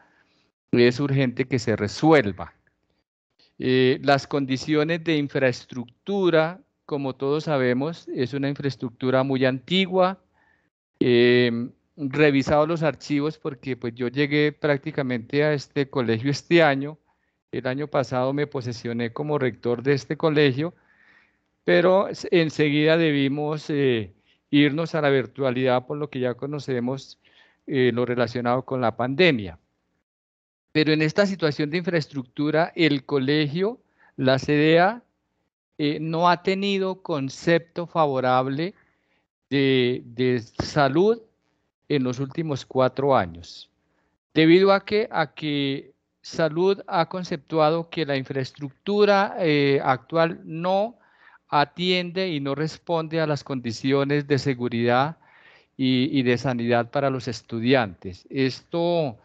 es urgente que se resuelva. Eh, las condiciones de infraestructura, como todos sabemos, es una infraestructura muy antigua. Eh, revisado los archivos porque pues yo llegué prácticamente a este colegio este año. El año pasado me posesioné como rector de este colegio, pero enseguida debimos eh, irnos a la virtualidad por lo que ya conocemos lo relacionado con la pandemia. Pero en esta situación de infraestructura, el colegio, la CDA, eh, no ha tenido concepto favorable de, salud en los últimos cuatro años, debido a que, a que salud ha conceptuado que la infraestructura eh, actual no atiende y no responde a las condiciones de seguridad y, de sanidad para los estudiantes. Esto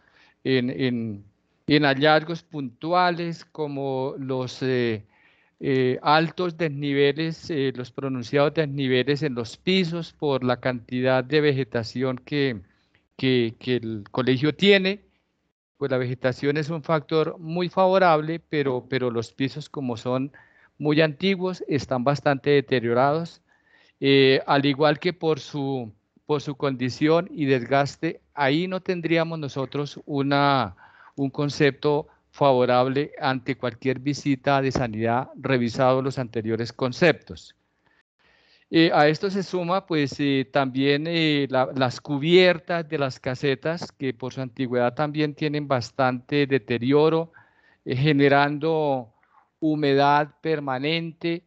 en hallazgos puntuales como los eh, eh, altos desniveles, eh, los pronunciados desniveles en los pisos por la cantidad de vegetación que, que, el colegio tiene. Pues la vegetación es un factor muy favorable, pero, pero los pisos como son muy antiguos están bastante deteriorados, al igual que por su, por su condición y desgaste, ahí no tendríamos nosotros una, un concepto favorable ante cualquier visita de sanidad revisado los anteriores conceptos. Eh, a esto se suma pues eh, también eh, las cubiertas de las casetas que por su antigüedad también tienen bastante deterioro, generando humedad permanente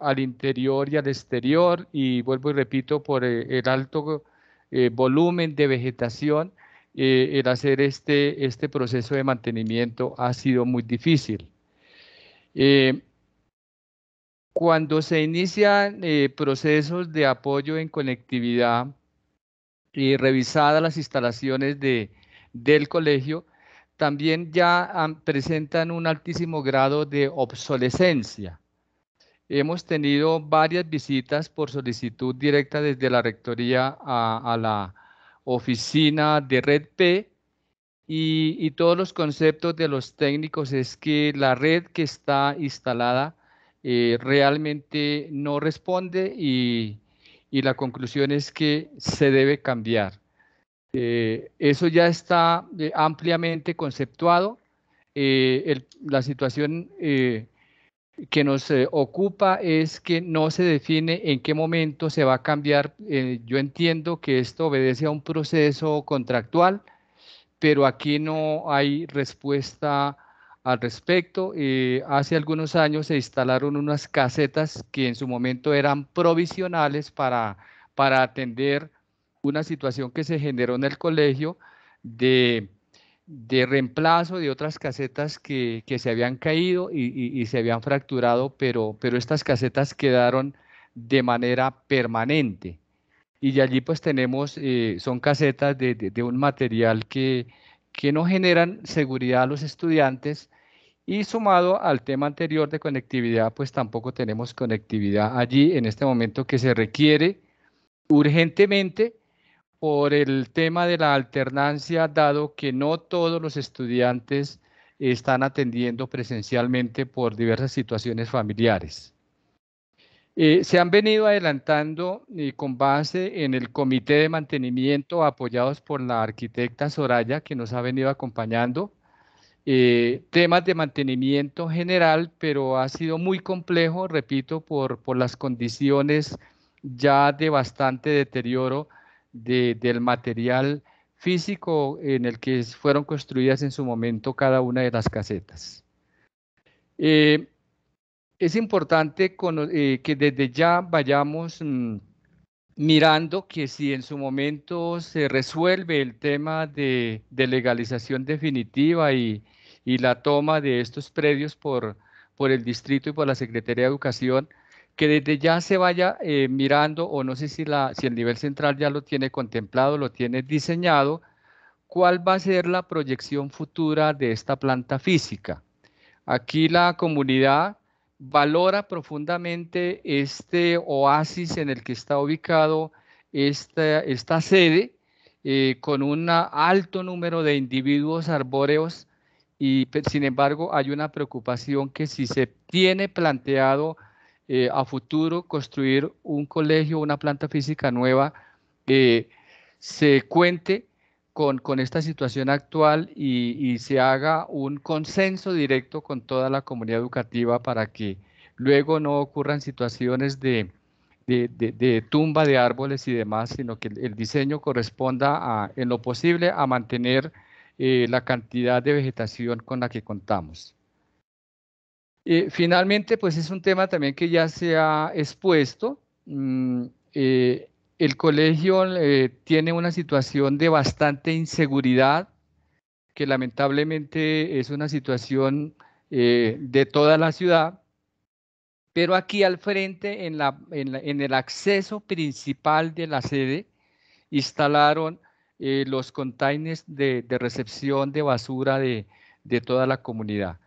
al interior y al exterior y vuelvo y repito por el alto volumen de vegetación eh, el hacer este, este proceso de mantenimiento ha sido muy difícil. Eh, cuando se inician eh, procesos de apoyo en conectividad y revisadas las instalaciones de, del colegio, también ya presentan un altísimo grado de obsolescencia. Hemos tenido varias visitas por solicitud directa desde la rectoría a la oficina de red P y, todos los conceptos de los técnicos es que la red que está instalada eh, realmente no responde y, la conclusión es que se debe cambiar. Eh, eso ya está eh, ampliamente conceptuado. la situación que nos eh, ocupa es que no se define en qué momento se va a cambiar. Eh, yo entiendo que esto obedece a un proceso contractual, pero aquí no hay respuesta al respecto. Eh, hace algunos años se instalaron unas casetas que en su momento eran provisionales para, para atender una situación que se generó en el colegio de, de reemplazo de otras casetas que, que se habían caído y, y, se habían fracturado, pero, pero estas casetas quedaron de manera permanente. Y allí pues tenemos, eh, son casetas de, de, de un material que, que no generan seguridad a los estudiantes, y sumado al tema anterior de conectividad, pues tampoco tenemos conectividad allí en este momento que se requiere urgentemente por el tema de la alternancia, dado que no todos los estudiantes están atendiendo presencialmente por diversas situaciones familiares. Eh, se han venido adelantando eh, con base en el comité de mantenimiento apoyados por la arquitecta Soraya, que nos ha venido acompañando, eh, temas de mantenimiento general, pero ha sido muy complejo, repito, por, por las condiciones ya de bastante deterioro de, del material físico en el que fueron construidas en su momento cada una de las casetas. Eh, es importante eh, que desde ya vayamos mm, mirando que si en su momento se resuelve el tema de, legalización definitiva y, la toma de estos predios por el distrito y por la Secretaría de Educación, que desde ya se vaya eh, mirando, o no sé si, la, si el nivel central ya lo tiene contemplado, lo tiene diseñado, cuál va a ser la proyección futura de esta planta física. Aquí la comunidad valora profundamente este oasis en el que está ubicado esta, esta sede, eh, con un alto número de individuos arbóreos y sin embargo hay una preocupación que si se tiene planteado eh, a futuro construir un colegio, una planta física nueva, eh, se cuente con, con, esta situación actual y, y, se haga un consenso directo con toda la comunidad educativa para que luego no ocurran situaciones de, de, de, tumba de árboles y demás, sino que el, el diseño corresponda a, en lo posible a mantener eh, la cantidad de vegetación con la que contamos. Eh, finalmente, pues es un tema también que ya se ha expuesto. Mm, eh, el colegio tiene una situación de bastante inseguridad, que lamentablemente es una situación de toda la ciudad, pero aquí al frente, en, la, en, en el acceso principal de la sede, instalaron eh, los containers de, recepción de basura de, toda la comunidad.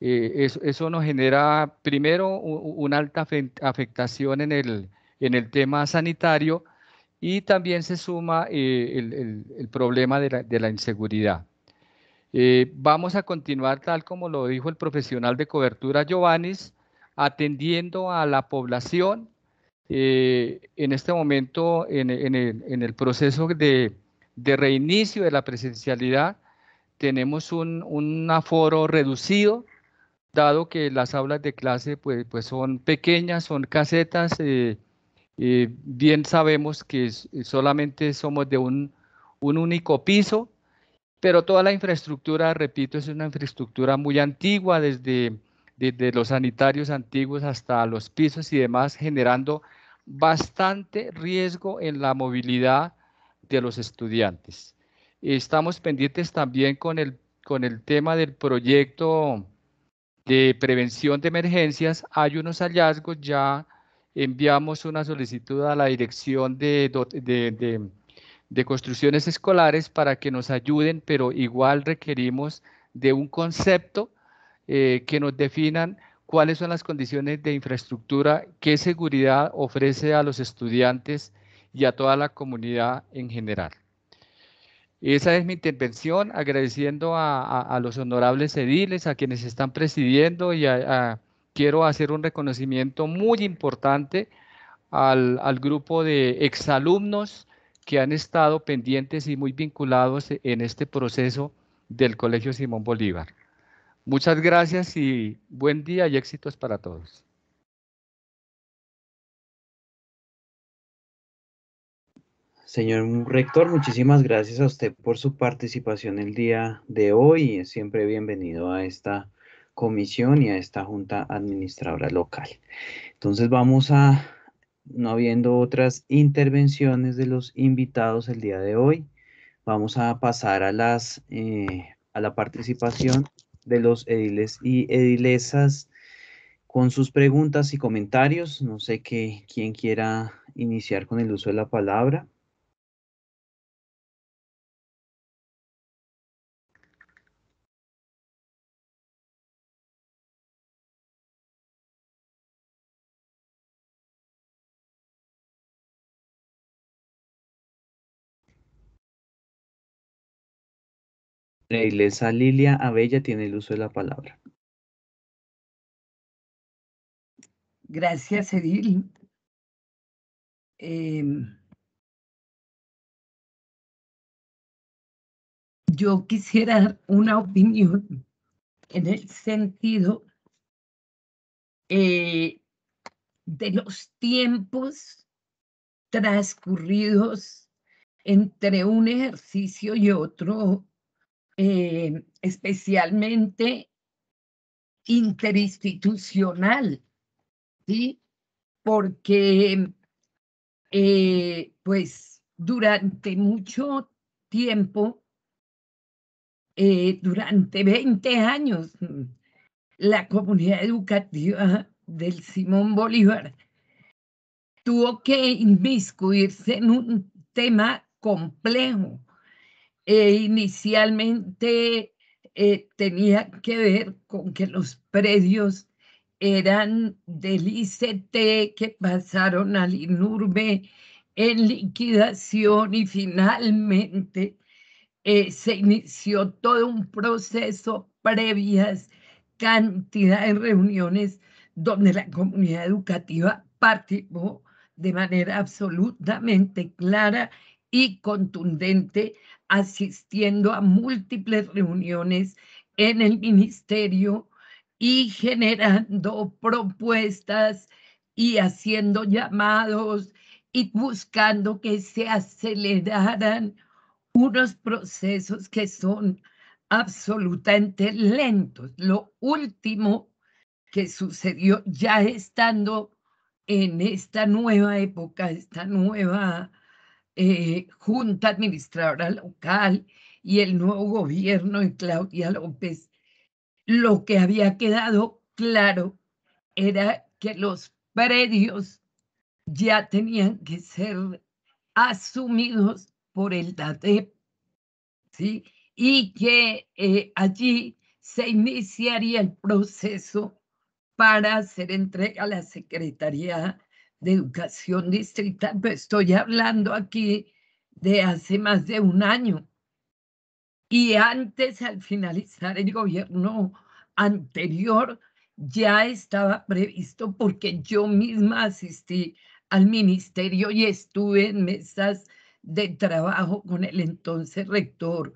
Eh, eso, nos genera primero una alta afectación en el, en el tema sanitario y también se suma eh, el, problema de la, inseguridad. vamos a continuar tal como lo dijo el profesional de cobertura Giovannis, atendiendo a la población en este momento en, en el proceso de, de reinicio de la presencialidad, tenemos un, aforo reducido, dado que las aulas de clase pues, pues son pequeñas, son casetas, eh, eh, bien sabemos que solamente somos de un, único piso, pero toda la infraestructura, repito, es una infraestructura muy antigua, desde, desde los sanitarios antiguos hasta los pisos y demás, generando bastante riesgo en la movilidad de los estudiantes. Estamos pendientes también con el, con el tema del proyecto de prevención de emergencias. Hay unos hallazgos, ya enviamos una solicitud a la Dirección de, de, de, Construcciones Escolares para que nos ayuden, pero igual requerimos de un concepto eh, que nos definan cuáles son las condiciones de infraestructura, qué seguridad ofrece a los estudiantes y a toda la comunidad en general. Esa es mi intervención, agradeciendo a, los honorables ediles, a quienes están presidiendo y quiero hacer un reconocimiento muy importante al, grupo de exalumnos que han estado pendientes y muy vinculados en este proceso del Colegio Simón Bolívar. Muchas gracias y buen día y éxitos para todos. Señor rector, muchísimas gracias a usted por su participación el día de hoy. Es siempre bienvenido a esta comisión y a esta junta administradora local. Entonces vamos a, no habiendo otras intervenciones de los invitados el día de hoy, vamos a pasar a, las, eh, a la participación de los ediles y edilesas con sus preguntas y comentarios. No sé qué, quién quiera iniciar con el uso de la palabra. La iglesia Lilia Abella tiene el uso de la palabra. Gracias, Edil. Em, yo quisiera dar una opinión en el sentido eh, de los tiempos transcurridos entre un ejercicio y otro, eh, especialmente interinstitucional, ¿sí? Porque, eh, pues, durante mucho tiempo, eh, durante 20 años, la comunidad educativa del Simón Bolívar tuvo que inmiscuirse en un tema complejo. E inicialmente eh, tenía que ver con que los predios eran del ICT que pasaron al INURBE en liquidación y finalmente eh, se inició todo un proceso previas cantidad de reuniones donde la comunidad educativa participó de manera absolutamente clara y contundente, asistiendo a múltiples reuniones en el ministerio y generando propuestas y haciendo llamados y buscando que se aceleraran unos procesos que son absolutamente lentos. Lo último que sucedió ya estando en esta nueva época, esta nueva eh, junta administradora local y el nuevo gobierno de Claudia López, lo que había quedado claro era que los predios ya tenían que ser asumidos por el DATEP, ¿sí? Y que eh, allí se iniciaría el proceso para hacer entrega a la Secretaría de Educación Distrital. Pero estoy hablando aquí de hace más de un año. Y antes, al finalizar el gobierno anterior, ya estaba previsto porque yo misma asistí al ministerio y estuve en mesas de trabajo con el entonces rector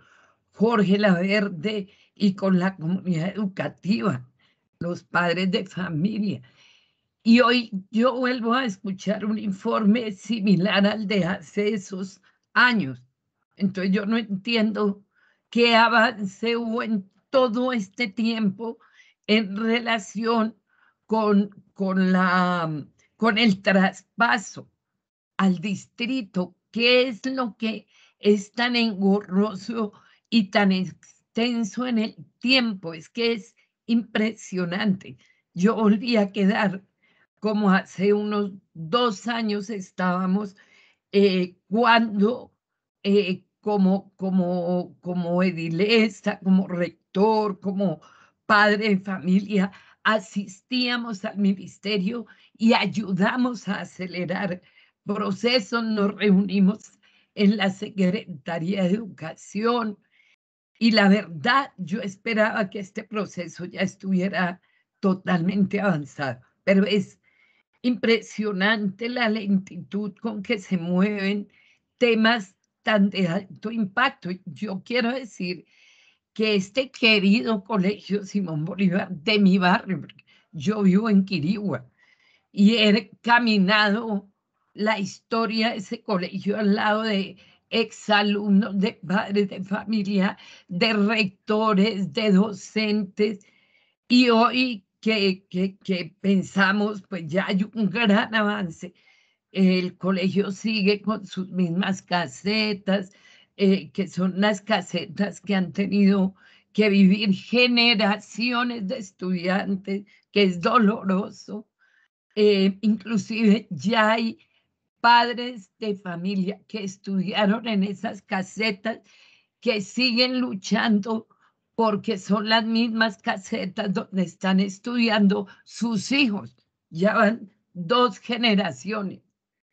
Jorge Laverde y con la comunidad educativa, los padres de familia. Y hoy yo vuelvo a escuchar un informe similar al de hace esos años. Entonces yo no entiendo qué avance hubo en todo este tiempo en relación con, con, la, con el traspaso al distrito. ¿Qué es lo que es tan engorroso y tan extenso en el tiempo? Es que es impresionante. Yo volví a quedar como hace unos dos años estábamos eh, cuando eh, como, como, como edilesa, como rector, como padre de familia, asistíamos al ministerio y ayudamos a acelerar procesos, nos reunimos en la Secretaría de Educación y la verdad, yo esperaba que este proceso ya estuviera totalmente avanzado, pero es impresionante la lentitud con que se mueven temas tan de alto impacto. Yo quiero decir que este querido colegio Simón Bolívar de mi barrio, yo vivo en Quirigua y he caminado la historia de ese colegio al lado de exalumnos, de padres de familia, de rectores, de docentes, Y hoy que, que, que pensamos, pues ya hay un gran avance. El colegio sigue con sus mismas casetas, eh, que son las casetas que han tenido que vivir generaciones de estudiantes, que es doloroso. Eh, inclusive ya hay padres de familia que estudiaron en esas casetas, que siguen luchando porque son las mismas casetas donde están estudiando sus hijos. Ya van dos generaciones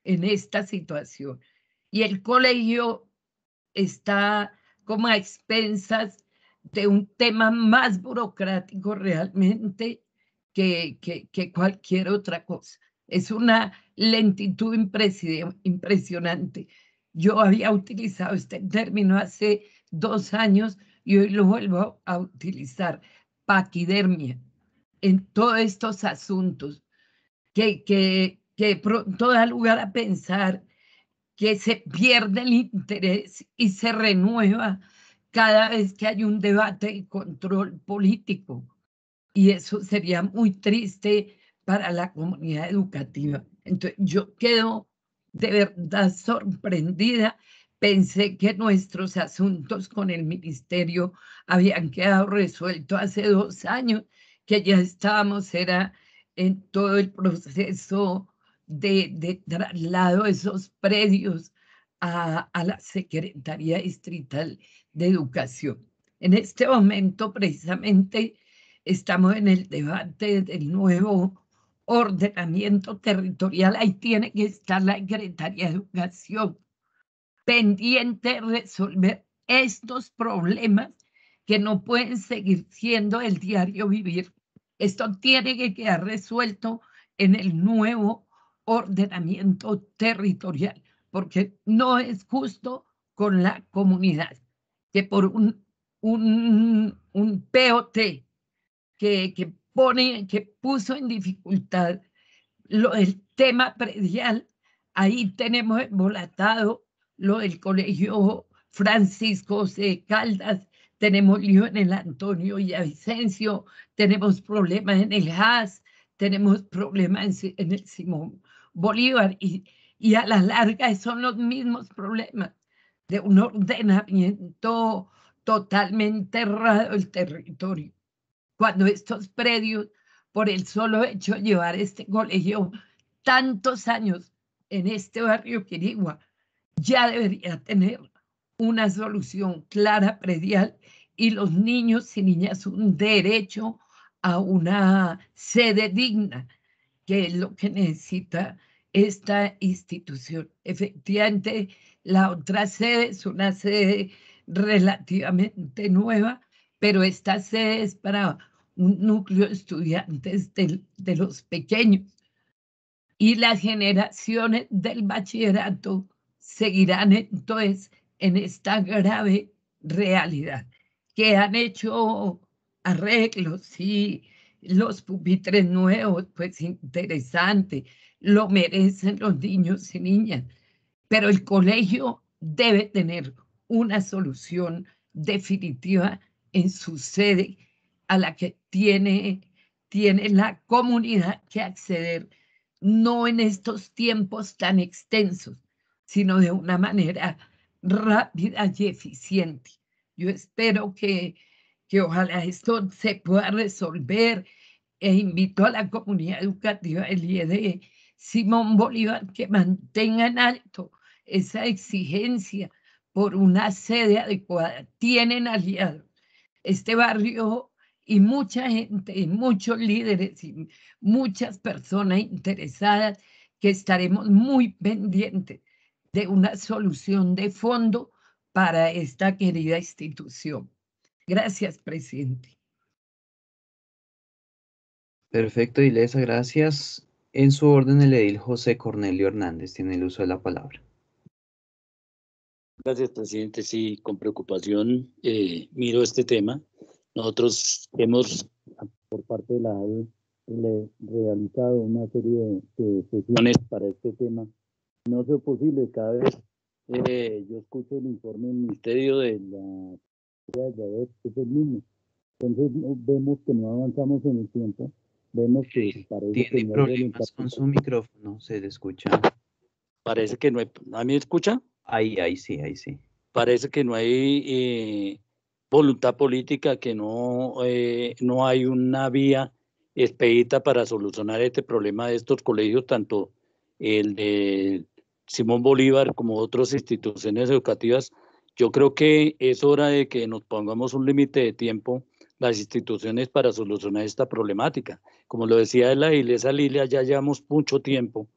en esta situación. Y el colegio está como a expensas de un tema más burocrático realmente que, que, que cualquier otra cosa. Es una lentitud impresionante. Yo había utilizado este término hace dos años y hoy lo vuelvo a utilizar, paquidermia, en todos estos asuntos que, que, que pronto da lugar a pensar que se pierde el interés y se renueva cada vez que hay un debate y control político. Y eso sería muy triste para la comunidad educativa. Entonces, yo quedo de verdad sorprendida. Pensé que nuestros asuntos con el ministerio habían quedado resueltos hace dos años, que ya estábamos, era en todo el proceso de, de traslado de esos predios a, a la Secretaría Distrital de Educación. En este momento, precisamente, estamos en el debate del nuevo ordenamiento territorial, ahí tiene que estar la Secretaría de Educación pendiente resolver estos problemas que no pueden seguir siendo el diario vivir. Esto tiene que quedar resuelto en el nuevo ordenamiento territorial, porque no es justo con la comunidad que por un, un, un POT que, que pone, que puso en dificultad lo, el tema predial, ahí tenemos embolatado lo del colegio Francisco de Caldas, tenemos lío en el Antonio Vicencio, tenemos problemas en el Haas, tenemos problemas en, en el Simón Bolívar y, y a la larga son los mismos problemas de un ordenamiento totalmente errado del territorio. Cuando estos predios, por el solo hecho de llevar este colegio tantos años en este barrio Quirigua, ya debería tener una solución clara predial y los niños y niñas un derecho a una sede digna, que es lo que necesita esta institución. Efectivamente, la otra sede es una sede relativamente nueva, pero esta sede es para un núcleo de estudiantes de, de los pequeños. Y las generaciones del bachillerato seguirán entonces en esta grave realidad, que han hecho arreglos y los pupitres nuevos, pues interesante, lo merecen los niños y niñas, pero el colegio debe tener una solución definitiva en su sede a la que tiene, tiene la comunidad que acceder, no en estos tiempos tan extensos, sino de una manera rápida y eficiente. Yo espero que, que ojalá esto se pueda resolver e invito a la comunidad educativa del IED Simón Bolívar que mantenga en alto esa exigencia por una sede adecuada. Tienen aliados. Este barrio y mucha gente, y muchos líderes y muchas personas interesadas que estaremos muy pendientes de una solución de fondo para esta querida institución. Gracias, presidente. Perfecto, Ilesa, gracias. En su orden, el edil José Cornelio Hernández tiene el uso de la palabra. Gracias, presidente. Sí, con preocupación eh, miro este tema. Nosotros hemos, por parte de la AE, realizado una serie de, sesiones para este tema. No es posible, cada vez eh, yo escucho el informe del Ministerio de la que es el mismo. Entonces vemos que no avanzamos en el tiempo, vemos que parece Tiene que no hay problemas con su micrófono, se le escucha. Parece que no hay, ¿a mí me escucha? Ahí, ahí sí, ahí sí. Parece que no hay eh, voluntad política, que no, eh, no hay una vía expedita para solucionar este problema de estos colegios, tanto el de Simón Bolívar como otras instituciones educativas. Yo creo que es hora de que nos pongamos un límite de tiempo las instituciones para solucionar esta problemática. Como lo decía la iglesia Lilia, ya llevamos mucho tiempo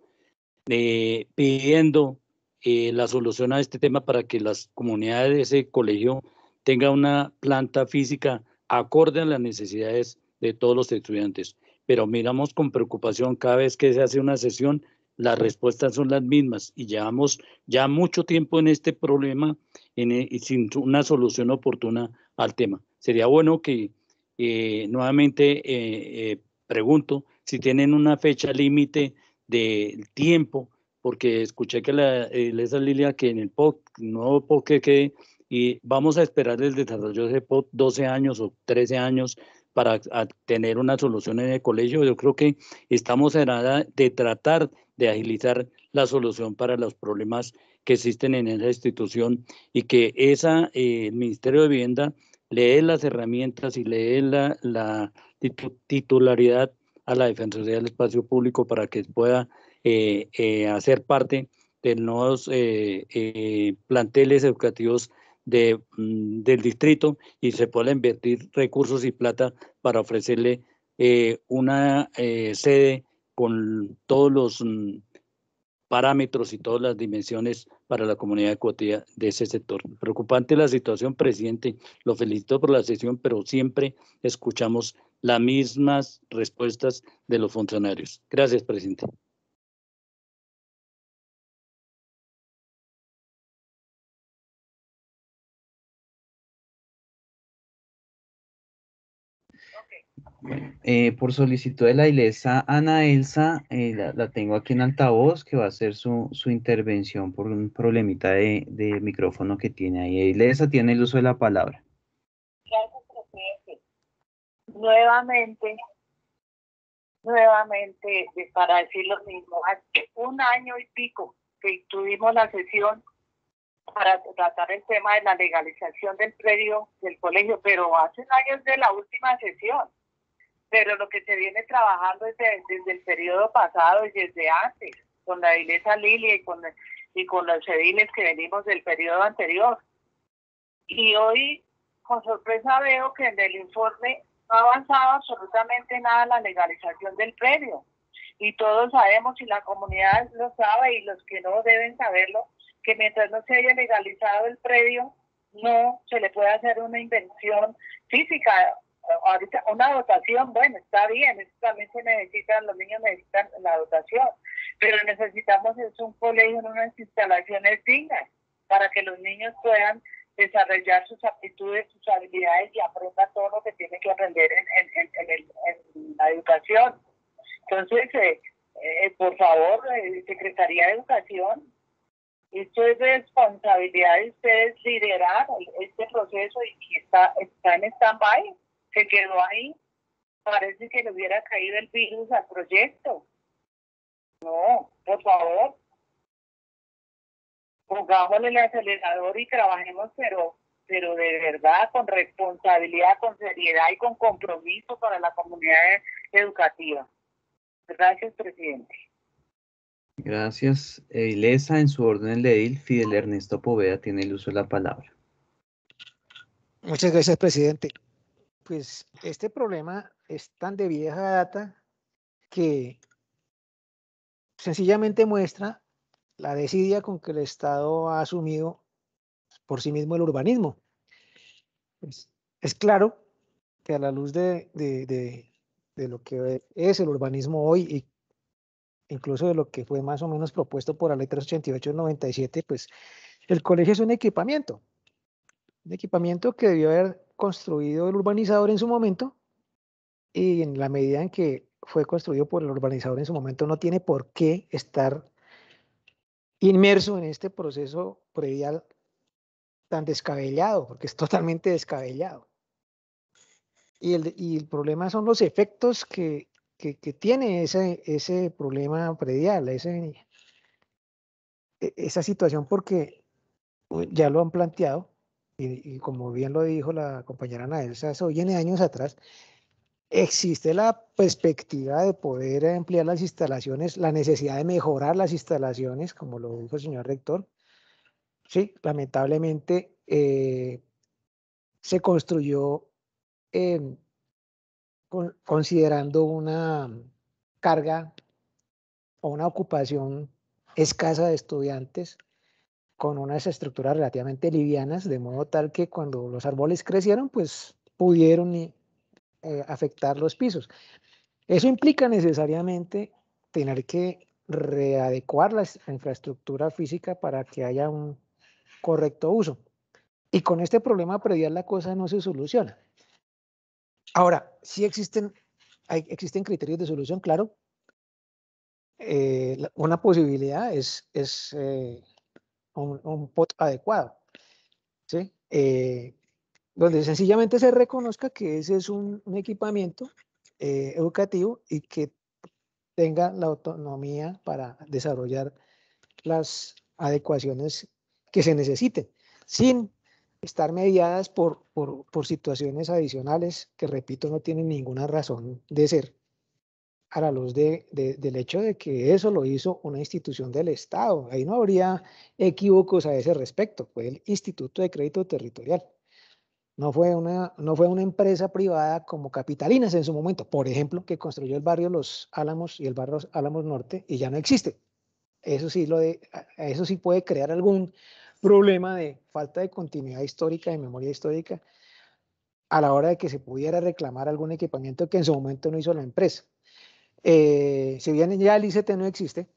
eh, pidiendo eh, la solución a este tema para que las comunidades de ese colegio tengan una planta física acorde a las necesidades de todos los estudiantes. Pero miramos con preocupación cada vez que se hace una sesión, las respuestas son las mismas y llevamos ya mucho tiempo en este problema en, y sin una solución oportuna al tema. Sería bueno que eh, nuevamente eh, pregunto si tienen una fecha límite del tiempo, porque escuché que la iglesia Lilia que en el POC, nuevo POC que quede, y vamos a esperar el desarrollo de POC 12 años o 13 años para tener una solución en el colegio. Yo creo que estamos en edad de tratar de agilizar la solución para los problemas que existen en esa institución y que esa, eh, el Ministerio de Vivienda le dé las herramientas y le dé la, la titularidad a la Defensoría del Espacio Público para que pueda eh, eh, hacer parte de nuevos planteles educativos de, mm, del distrito y se pueda invertir recursos y plata para ofrecerle una sede con todos los mm, parámetros y todas las dimensiones para la comunidad ecuatoriana de ese sector. Preocupante la situación, presidente. Lo felicito por la sesión, pero siempre escuchamos las mismas respuestas de los funcionarios. Gracias, presidente. Eh, por solicitud de la ilesa Ana Elsa, eh, la, tengo aquí en altavoz, que va a hacer su, su intervención por un problemita de, de, micrófono que tiene ahí. Ilesa tiene el uso de la palabra. Gracias, presidente. Nuevamente, nuevamente, eh, para decir lo mismo, hace un año y pico que tuvimos la sesión para tratar el tema de la legalización del predio del colegio, pero hace un año de la última sesión pero lo que se viene trabajando desde, desde el periodo pasado y desde antes, con la iglesia Lilia y con, y con los ediles que venimos del periodo anterior. Y hoy, con sorpresa, veo que en el informe no ha avanzado absolutamente nada la legalización del predio. Y todos sabemos, y la comunidad lo sabe, y los que no deben saberlo, que mientras no se haya legalizado el predio, no se le puede hacer una invención física ahorita una dotación, bueno, está bien, eso también se necesita, los niños necesitan la dotación, pero necesitamos es un colegio en unas instalaciones dignas para que los niños puedan desarrollar sus aptitudes, sus habilidades y aprendan todo lo que tienen que aprender en, en, en, la educación. Entonces, eh, eh, por favor, eh, Secretaría de Educación, esto es responsabilidad de ustedes liderar este proceso y, está, está en stand-by se quedó ahí. Parece que le hubiera caído el virus al proyecto. No, por favor. Pongámosle el acelerador y trabajemos, pero, pero de verdad, con responsabilidad, con seriedad y con compromiso para la comunidad educativa. Gracias, presidente. Gracias. Ilesa, en su orden de edil, Fidel Ernesto Poveda tiene el uso de la palabra. Muchas gracias, presidente pues este problema es tan de vieja data que sencillamente muestra la desidia con que el Estado ha asumido por sí mismo el urbanismo. Pues, es claro que a la luz de, de, lo que es el urbanismo hoy y incluso de lo que fue más o menos propuesto por la ley 388-97, pues el colegio es un equipamiento, un equipamiento que debió haber construido el urbanizador en su momento y en la medida en que fue construido por el urbanizador en su momento no tiene por qué estar inmerso en este proceso predial tan descabellado, porque es totalmente descabellado. Y el, y el problema son los efectos que, que, tiene ese, ese problema predial, e, esa situación, porque ya lo han planteado, y, como bien lo dijo la compañera Ana Elsa, eso viene años atrás, existe la perspectiva de poder ampliar las instalaciones, la necesidad de mejorar las instalaciones, como lo dijo el señor rector. Sí, lamentablemente eh, se construyó con, considerando una carga o una ocupación escasa de estudiantes con unas estructuras relativamente livianas, de modo tal que cuando los árboles crecieron, pues pudieron eh, afectar los pisos. Eso implica necesariamente tener que readecuar la infraestructura física para que haya un correcto uso. Y con este problema predial la cosa no se soluciona. Ahora, sí existen, hay, existen criterios de solución, claro. Eh, una posibilidad es, es eh, un, POT adecuado, ¿sí? Eh, donde sencillamente se reconozca que ese es un, un equipamiento eh, educativo y que tenga la autonomía para desarrollar las adecuaciones que se necesiten, sin estar mediadas por, por, por, situaciones adicionales que, repito, no tienen ninguna razón de ser, a la luz de, de, del hecho de que eso lo hizo una institución del Estado. Ahí no habría equívocos a ese respecto, fue el Instituto de Crédito Territorial. No fue, una, no fue una empresa privada como Capitalinas en su momento, por ejemplo, que construyó el barrio Los Álamos y el barrio Álamos Norte y ya no existe. Eso sí, lo de, eso sí puede crear algún problema de falta de continuidad histórica, de memoria histórica, a la hora de que se pudiera reclamar algún equipamiento que en su momento no hizo la empresa. Eh, si bien ya el ICT no existe,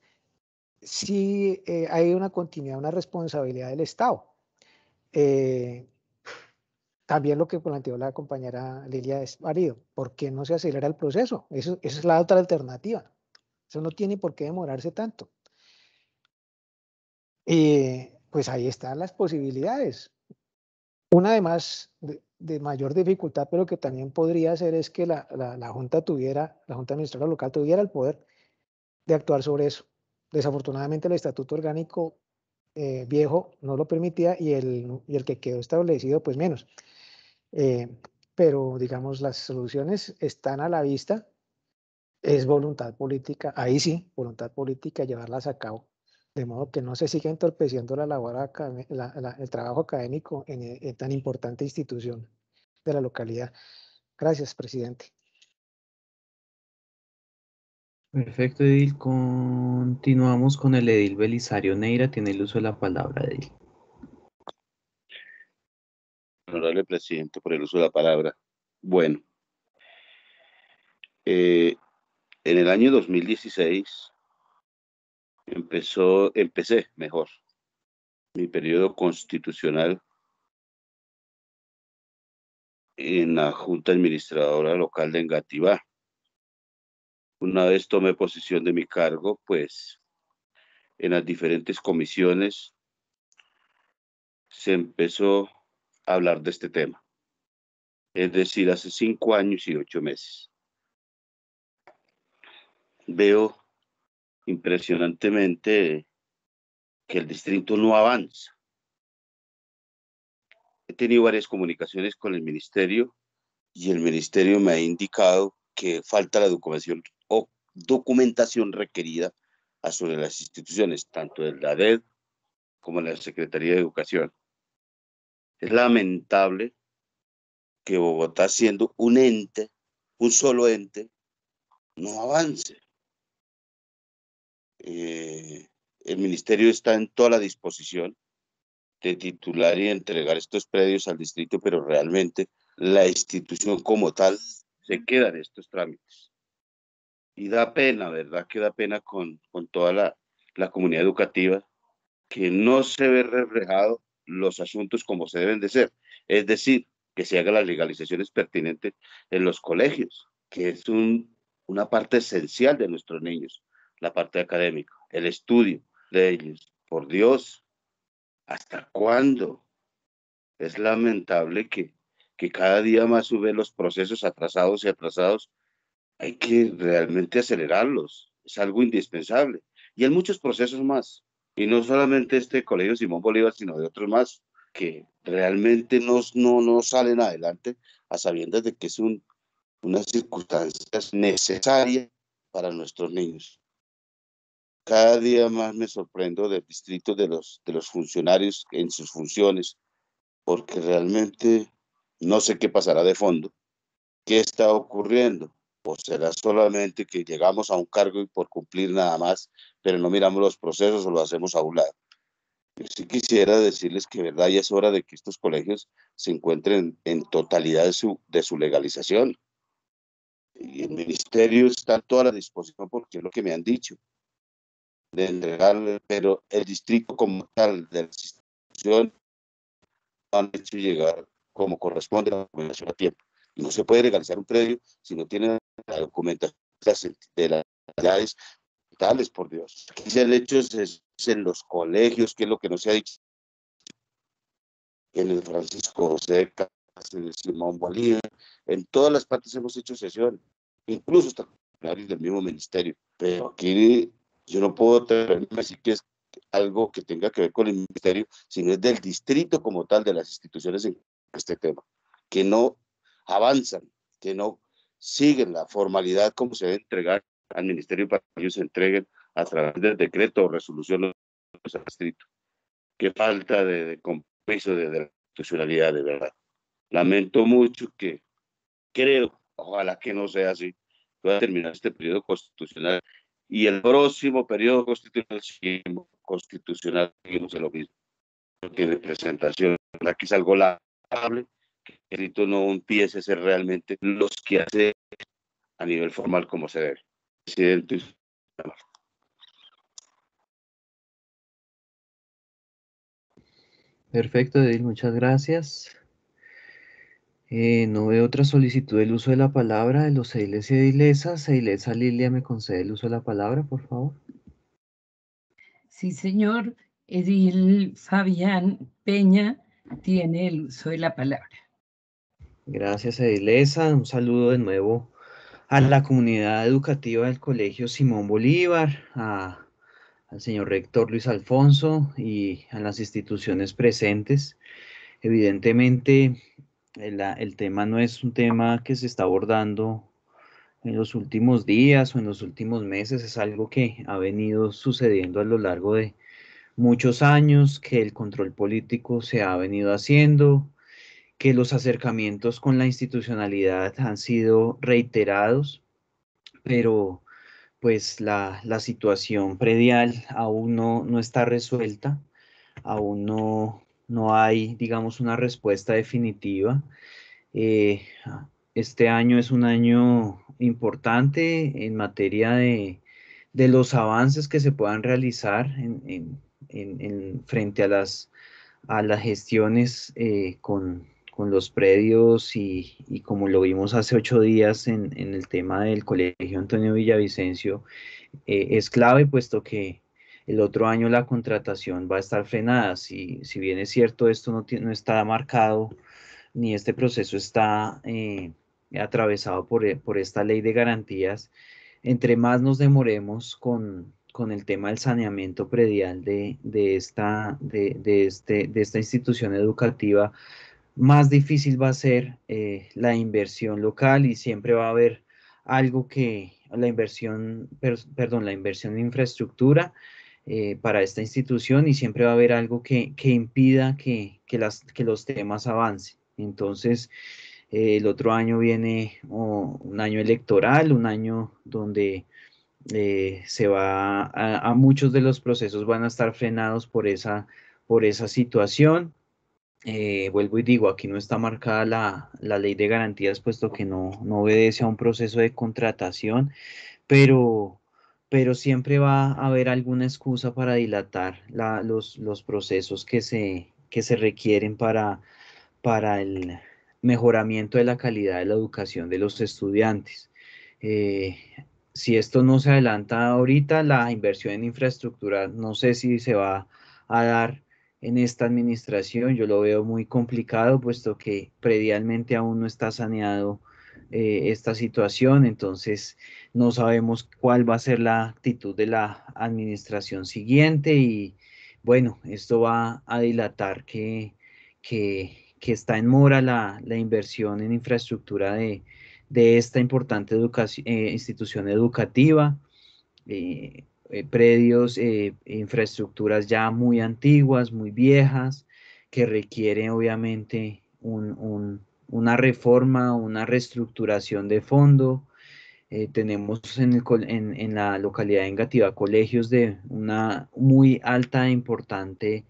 sí eh, hay una continuidad, una responsabilidad del Estado. Eh, también lo que planteó la compañera Lilia es válido. ¿Por qué no se acelera el proceso? Eso, esa es la otra alternativa. Eso no tiene por qué demorarse tanto. Y pues ahí están las posibilidades. Una además de, de, mayor dificultad, pero que también podría ser es que la, la, Junta tuviera, la Junta Administrativa Local tuviera el poder de actuar sobre eso. Desafortunadamente el Estatuto Orgánico eh, viejo no lo permitía y el, y el que quedó establecido pues menos. Eh, pero digamos las soluciones están a la vista, es voluntad política, ahí sí, voluntad política llevarlas a cabo de modo que no se siga entorpeciendo la labor la, la, el trabajo académico en, en, tan importante institución de la localidad. Gracias, presidente. Perfecto, Edil. Continuamos con el Edil Belisario Neira. Tiene el uso de la palabra, Edil. Honorable presidente, por el uso de la palabra. Bueno, eh, en el año 2016 empezó, empecé mejor mi periodo constitucional en la Junta Administradora Local de Engativá. Una vez tomé posesión de mi cargo, pues en las diferentes comisiones se empezó a hablar de este tema. Es decir, hace cinco años y ocho meses. Veo impresionantemente que el distrito no avanza. He tenido varias comunicaciones con el ministerio y el ministerio me ha indicado que falta la documentación o documentación requerida sobre las instituciones, tanto de la DED como de la Secretaría de Educación. Es lamentable que Bogotá, siendo un ente, un solo ente, no avance. Eh, el ministerio está en toda la disposición de titular y entregar estos predios al distrito, pero realmente la institución como tal se queda en estos trámites. Y da pena, ¿verdad? Que da pena con, con toda la, la comunidad educativa que no se ve reflejado los asuntos como se deben de ser. Es decir, que se hagan las legalizaciones pertinentes en los colegios, que es un, una parte esencial de nuestros niños la parte académica, el estudio de ellos. Por Dios, ¿hasta cuándo? Es lamentable que, que cada día más sube los procesos atrasados y atrasados, hay que realmente acelerarlos. Es algo indispensable. Y hay muchos procesos más. Y no solamente este Colegio Simón Bolívar, sino de otros más que realmente no, no, no salen adelante a sabiendas de que es un, una circunstancia necesaria para nuestros niños. Cada día más me sorprendo del distrito de los, de los funcionarios en sus funciones, porque realmente no sé qué pasará de fondo, qué está ocurriendo, o será solamente que llegamos a un cargo y por cumplir nada más, pero no miramos los procesos o lo hacemos a un lado. Yo sí quisiera decirles que verdad ya es hora de que estos colegios se encuentren en totalidad de su, de su legalización. Y el ministerio está a toda la disposición porque es lo que me han dicho de entregarle, pero el distrito como tal de la institución han hecho llegar como corresponde la documentación a tiempo. Y no se puede legalizar un predio si no tiene la documentación de las entidades tales, por Dios. Aquí se han hecho es, en los colegios, que es lo que no se ha dicho. En el Francisco José en el Simón Bolívar, en todas las partes hemos hecho sesión, incluso hasta del mismo ministerio. Pero aquí yo no puedo decir que es algo que tenga que ver con el ministerio, sino es del distrito como tal, de las instituciones en este tema, que no avanzan, que no siguen la formalidad como se debe entregar al ministerio para que ellos se entreguen a través del decreto o resolución de los distrito. Qué falta de, compromiso de, de institucionalidad, de verdad. Lamento mucho que creo, ojalá que no sea así, pueda terminar este periodo constitucional y el próximo periodo constitucional constitucional en lo mismo. Porque de presentación, aquí es algo lamentable que el rito no empiece a ser realmente los que hace a nivel formal como se debe. Presidente. Perfecto, Edil, muchas gracias. Eh, no veo otra solicitud del uso de la palabra de los ediles y edilesas. Edilesa Lilia, ¿me concede el uso de la palabra, por favor? Sí, señor. Edil Fabián Peña tiene el uso de la palabra. Gracias, Edilesa. Un saludo de nuevo a la comunidad educativa del Colegio Simón Bolívar, al señor rector Luis Alfonso y a las instituciones presentes. Evidentemente, el, tema no es un tema que se está abordando en los últimos días o en los últimos meses, es algo que ha venido sucediendo a lo largo de muchos años, que el control político se ha venido haciendo, que los acercamientos con la institucionalidad han sido reiterados, pero pues la, situación predial aún no, no está resuelta, aún no, no hay, digamos, una respuesta definitiva. Eh, este año es un año importante en materia de, los avances que se puedan realizar en, frente a las, a las gestiones eh, con, los predios y, como lo vimos hace ocho días en, el tema del Colegio Antonio Villavicencio, eh, es clave puesto que el otro año la contratación va a estar frenada. Si, si bien es cierto, esto no, no está marcado, ni este proceso está eh, atravesado por, eh, por, esta ley de garantías, entre más nos demoremos con, con el tema del saneamiento predial de, de, esta, de, de, este, de esta institución educativa, más difícil va a ser eh, la inversión local y siempre va a haber algo que la inversión, perdón, la inversión en infraestructura eh, para esta institución y siempre va a haber algo que, impida que, las, que los temas avancen. Entonces, eh, el otro año viene un año electoral, un año donde eh, se va a, muchos de los procesos van a estar frenados por esa, por esa situación. vuelvo y digo, aquí no está marcada la, la, ley de garantías, puesto que no, no obedece a un proceso de contratación, pero, pero siempre va a haber alguna excusa para dilatar los, procesos que se, que se requieren para, para el mejoramiento de la calidad de la educación de los estudiantes. Eh, si esto no se adelanta ahorita, la inversión en infraestructura no sé si se va a dar en esta administración. Yo lo veo muy complicado, puesto que predialmente aún no está saneado eh, esta situación, entonces no sabemos cuál va a ser la actitud de la administración siguiente y bueno, esto va a dilatar que, que, está en mora la, inversión en infraestructura de, esta importante eh, institución educativa. Eh, predios, eh, infraestructuras ya muy antiguas, muy viejas, que requieren obviamente una reforma, una reestructuración de fondo. Eh, tenemos en, la localidad de Engativá colegios de una muy alta e importante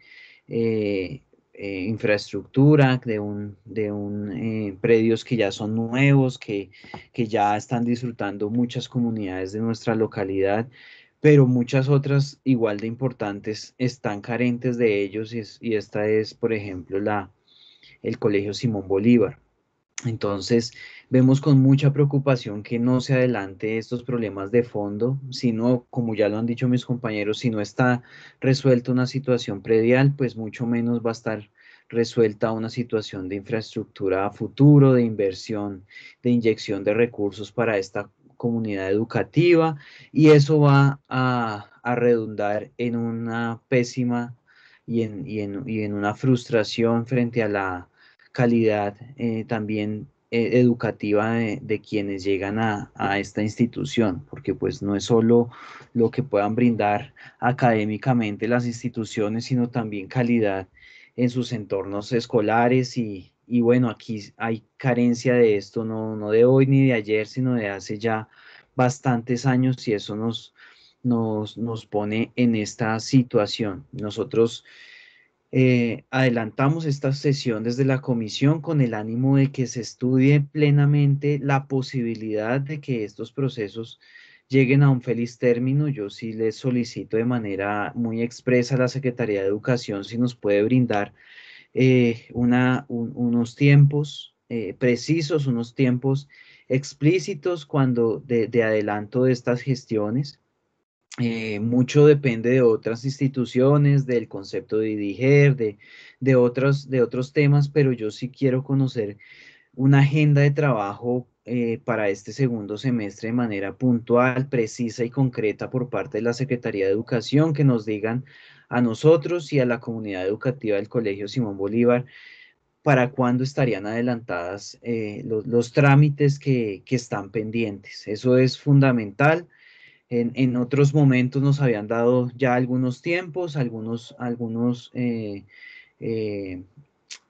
infraestructura, de un, de un predios que ya son nuevos, que, que ya están disfrutando muchas comunidades de nuestra localidad pero muchas otras igual de importantes están carentes de ellos y, esta es, por ejemplo, la, el Colegio Simón Bolívar. Entonces, vemos con mucha preocupación que no se adelante estos problemas de fondo, sino, como ya lo han dicho mis compañeros, si no está resuelta una situación predial, pues mucho menos va a estar resuelta una situación de infraestructura a futuro, de inversión, de inyección de recursos para esta comunidad educativa y eso va a, redundar en una pésima y en, y, en, una frustración frente a la calidad eh, también eh, educativa de, quienes llegan a, a, esta institución, porque pues no es solo lo que puedan brindar académicamente las instituciones, sino también calidad en sus entornos escolares y, y bueno, aquí hay carencia de esto, no, no de hoy ni de ayer, sino de hace ya bastantes años y eso nos, nos, nos pone en esta situación. Nosotros eh, adelantamos esta sesión desde la comisión con el ánimo de que se estudie plenamente la posibilidad de que estos procesos lleguen a un feliz término. Yo sí les solicito de manera muy expresa a la Secretaría de Educación si nos puede brindar eh, unos tiempos eh, precisos, unos tiempos explícitos cuando de, adelanto de estas gestiones. Eh, mucho depende de otras instituciones, del concepto de DIGER, de, de, otros, de otros temas, pero yo sí quiero conocer una agenda de trabajo para este segundo semestre de manera puntual, precisa y concreta por parte de la Secretaría de Educación, que nos digan a nosotros y a la comunidad educativa del Colegio Simón Bolívar para cuándo estarían adelantadas eh, los, trámites que, están pendientes. Eso es fundamental. En, otros momentos nos habían dado ya algunos tiempos, algunos, algunos eh, eh,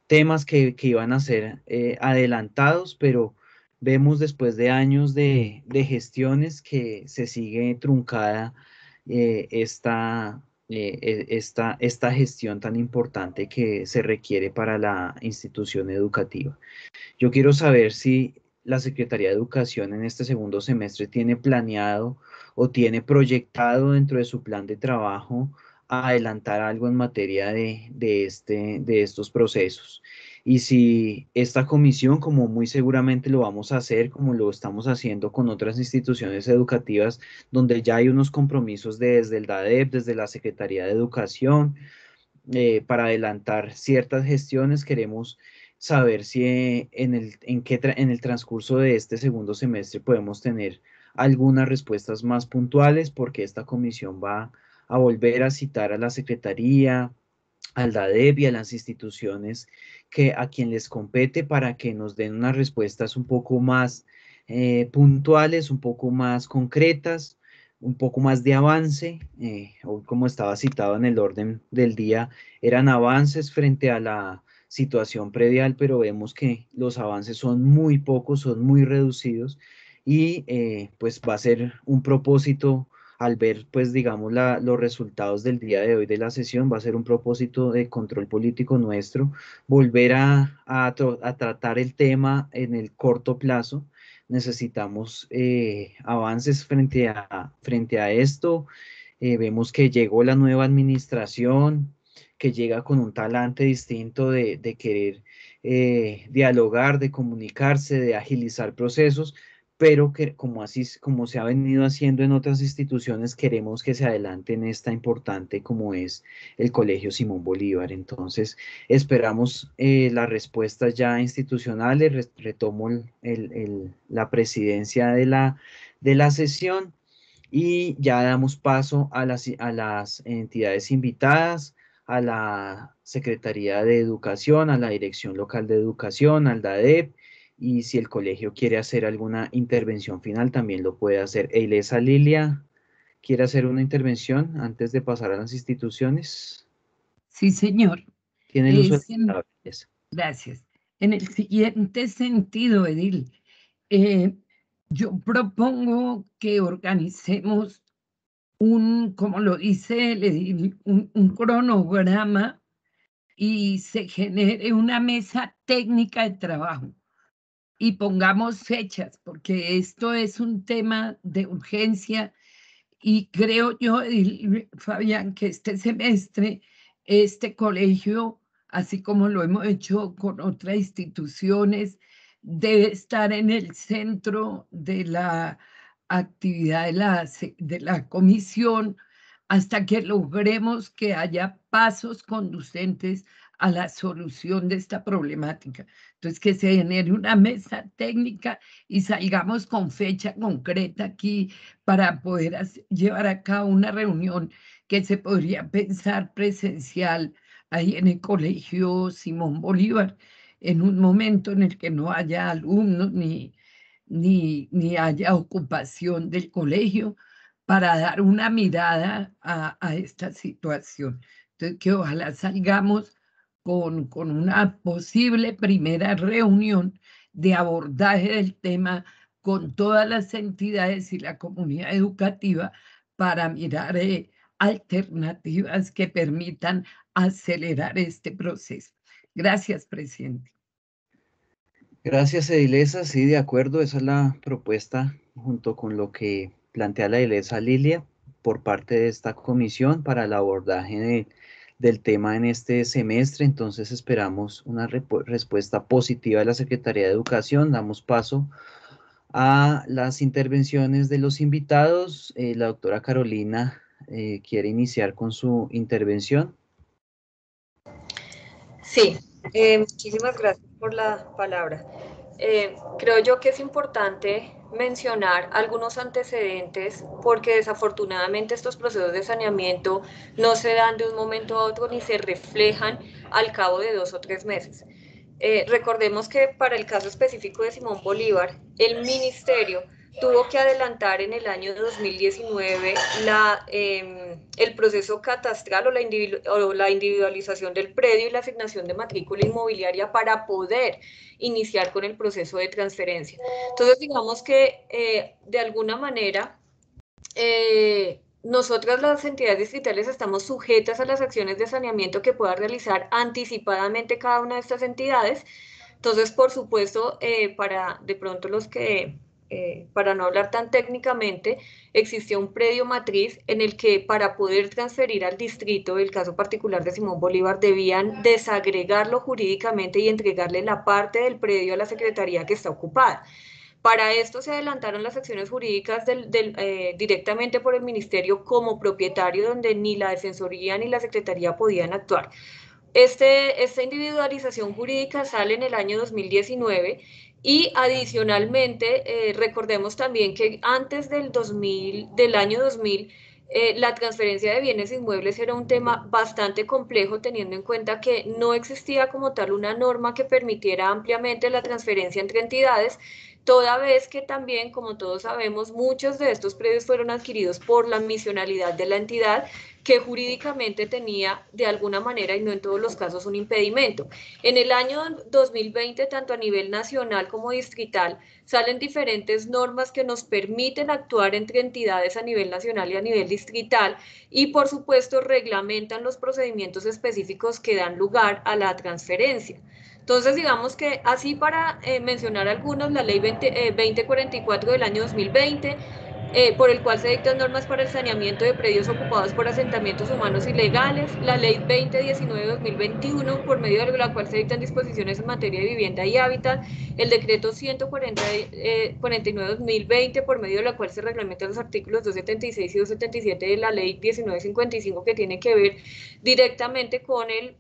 temas que, iban a ser adelantados, pero vemos después de años de, de gestiones que se sigue truncada esta, eh, e, esta, esta gestión tan importante que se requiere para la institución educativa. Yo quiero saber si la Secretaría de Educación en este segundo semestre tiene planeado o tiene proyectado dentro de su plan de trabajo adelantar algo en materia de, de, este, de estos procesos. Y si esta comisión, como muy seguramente lo vamos a hacer, como lo estamos haciendo con otras instituciones educativas, donde ya hay unos compromisos desde el DADEP, desde la Secretaría de Educación, eh, para adelantar ciertas gestiones, queremos saber si eh, en, el, en, qué en el transcurso de este segundo semestre podemos tener algunas respuestas más puntuales, porque esta comisión va a volver a citar a la Secretaría, al DADEP y a las instituciones que a quien les compete para que nos den unas respuestas un poco más eh, puntuales, un poco más concretas, un poco más de avance, eh, como estaba citado en el orden del día, eran avances frente a la situación predial, pero vemos que los avances son muy pocos, son muy reducidos y eh, pues va a ser un propósito al ver, pues, digamos, los resultados del día de hoy de la sesión, va a ser un propósito de control político nuestro, volver a, a, tratar el tema en el corto plazo. Necesitamos eh, avances frente a, frente a esto. Eh, vemos que llegó la nueva administración, que llega con un talante distinto de, querer eh, dialogar, de comunicarse, de agilizar procesos, pero que como así como se ha venido haciendo en otras instituciones, queremos que se adelante en esta importante como es el Colegio Simón Bolívar. Entonces, esperamos eh, las respuestas ya institucionales, retomo la presidencia de la, de la sesión y ya damos paso a las, a las entidades invitadas, a la Secretaría de Educación, a la Dirección Local de Educación, al DADEP, y si el colegio quiere hacer alguna intervención final, también lo puede hacer. Eilesa Lilia, ¿quiere hacer una intervención antes de pasar a las instituciones? Sí, señor. Tiene el uso Gracias. En el siguiente sentido, Edil, eh, yo propongo que organicemos un, como lo dice Edil, un cronograma y se genere una mesa técnica de trabajo. Y pongamos fechas, porque esto es un tema de urgencia y creo yo, Fabián, que este semestre, este colegio, así como lo hemos hecho con otras instituciones, debe estar en el centro de la actividad de la, de la comisión hasta que logremos que haya pasos conducentes a la solución de esta problemática. Entonces, que se genere una mesa técnica y salgamos con fecha concreta aquí para poder llevar a cabo una reunión que se podría pensar presencial ahí en el colegio Simón Bolívar, en un momento en el que no haya alumnos ni, ni, ni haya ocupación del colegio, para dar una mirada a, a esta situación. Entonces, que ojalá salgamos con, con una posible primera reunión de abordaje del tema con todas las entidades y la comunidad educativa para mirar eh, alternativas que permitan acelerar este proceso. Gracias, presidente. Gracias, Edilesa. Sí, de acuerdo, esa es la propuesta junto con lo que plantea la Edilesa Lilia por parte de esta comisión para el abordaje de del tema en este semestre, entonces esperamos una respuesta positiva de la Secretaría de Educación. Damos paso a las intervenciones de los invitados. Eh, la doctora Carolina eh, quiere iniciar con su intervención. Sí, eh, muchísimas gracias por la palabra. Creo yo que es importante mencionar algunos antecedentes porque desafortunadamente estos procesos de saneamiento no se dan de un momento a otro ni se reflejan al cabo de dos o tres meses. Eh, recordemos que para el caso específico de Simón Bolívar, el ministerio tuvo que adelantar en el año 2019 la, em, el proceso catastral o la, o la individualización del predio y la asignación de matrícula inmobiliaria para poder iniciar con el proceso de transferencia. Entonces, digamos que eh, de alguna manera, eh, nosotras las entidades distritales estamos sujetas a las acciones de saneamiento que pueda realizar anticipadamente cada una de estas entidades. Entonces, por supuesto, eh, para de pronto los que eh, para no hablar tan técnicamente, existía un predio matriz en el que para poder transferir al distrito, el caso particular de Simón Bolívar, debían desagregarlo jurídicamente y entregarle la parte del predio a la secretaría que está ocupada. Para esto se adelantaron las acciones jurídicas eh, directamente por el ministerio como propietario, donde ni la Defensoría ni la Secretaría podían actuar. Este, esta individualización jurídica sale en el año 2019 y adicionalmente, eh, recordemos también que antes del, 2000, del año 2000, eh, la transferencia de bienes inmuebles era un tema bastante complejo teniendo en cuenta que no existía como tal una norma que permitiera ampliamente la transferencia entre entidades, toda vez que también, como todos sabemos, muchos de estos predios fueron adquiridos por la misionalidad de la entidad que jurídicamente tenía de alguna manera y no en todos los casos un impedimento. En el año 2020, tanto a nivel nacional como distrital, salen diferentes normas que nos permiten actuar entre entidades a nivel nacional y a nivel distrital y por supuesto reglamentan los procedimientos específicos que dan lugar a la transferencia. Entonces, digamos que así para eh, mencionar algunos, la ley 20, 2044 eh, del año 2020, eh, por el cual se dictan normas para el saneamiento de predios ocupados por asentamientos humanos ilegales, la Ley 2019-2021, por medio de la cual se dictan disposiciones en materia de vivienda y hábitat, el decreto 149-2020, eh, por medio de la cual se reglamentan los artículos 276 y 277 de la Ley 1955, que tiene que ver directamente con el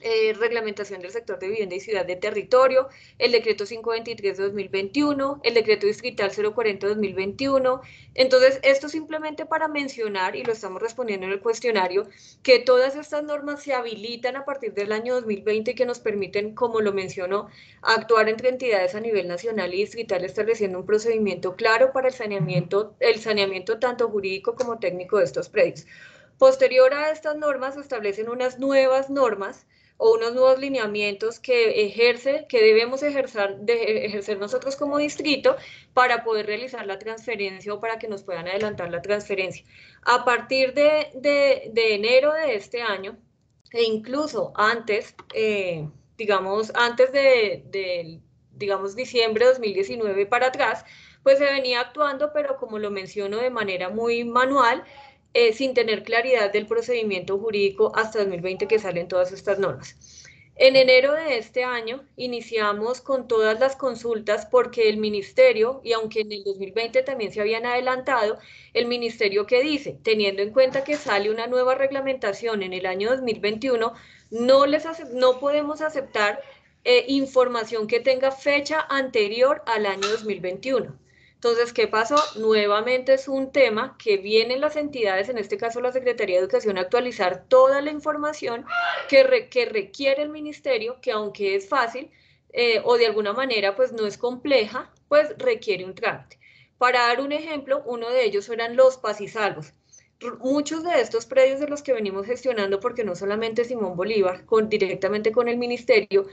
eh, reglamentación del sector de vivienda y ciudad de territorio, el decreto 523 de 2021, el decreto distrital 040 de 2021. Entonces, esto simplemente para mencionar, y lo estamos respondiendo en el cuestionario, que todas estas normas se habilitan a partir del año 2020 y que nos permiten, como lo mencionó, actuar entre entidades a nivel nacional y distrital, estableciendo un procedimiento claro para el saneamiento, el saneamiento tanto jurídico como técnico de estos predios. Posterior a estas normas, se establecen unas nuevas normas o unos nuevos lineamientos que ejerce, que debemos ejercer, de ejercer nosotros como distrito para poder realizar la transferencia o para que nos puedan adelantar la transferencia. A partir de, de, enero de este año, e incluso antes, eh, digamos, antes de, de, digamos, diciembre de 2019 para atrás, pues se venía actuando, pero como lo menciono de manera muy manual, eh, sin tener claridad del procedimiento jurídico hasta 2020 que salen todas estas normas. En enero de este año iniciamos con todas las consultas porque el ministerio, y aunque en el 2020 también se habían adelantado, el ministerio que dice, teniendo en cuenta que sale una nueva reglamentación en el año 2021, no, les no podemos aceptar eh, información que tenga fecha anterior al año 2021. Entonces, ¿qué pasó? Nuevamente es un tema que vienen las entidades, en este caso la Secretaría de Educación, a actualizar toda la información que, requiere el ministerio, que aunque es fácil eh, o de alguna manera pues no es compleja, pues requiere un trámite. Para dar un ejemplo, uno de ellos eran los pasisalvos. Muchos de estos predios de los que venimos gestionando, porque no solamente Simón Bolívar, con, directamente con el ministerio,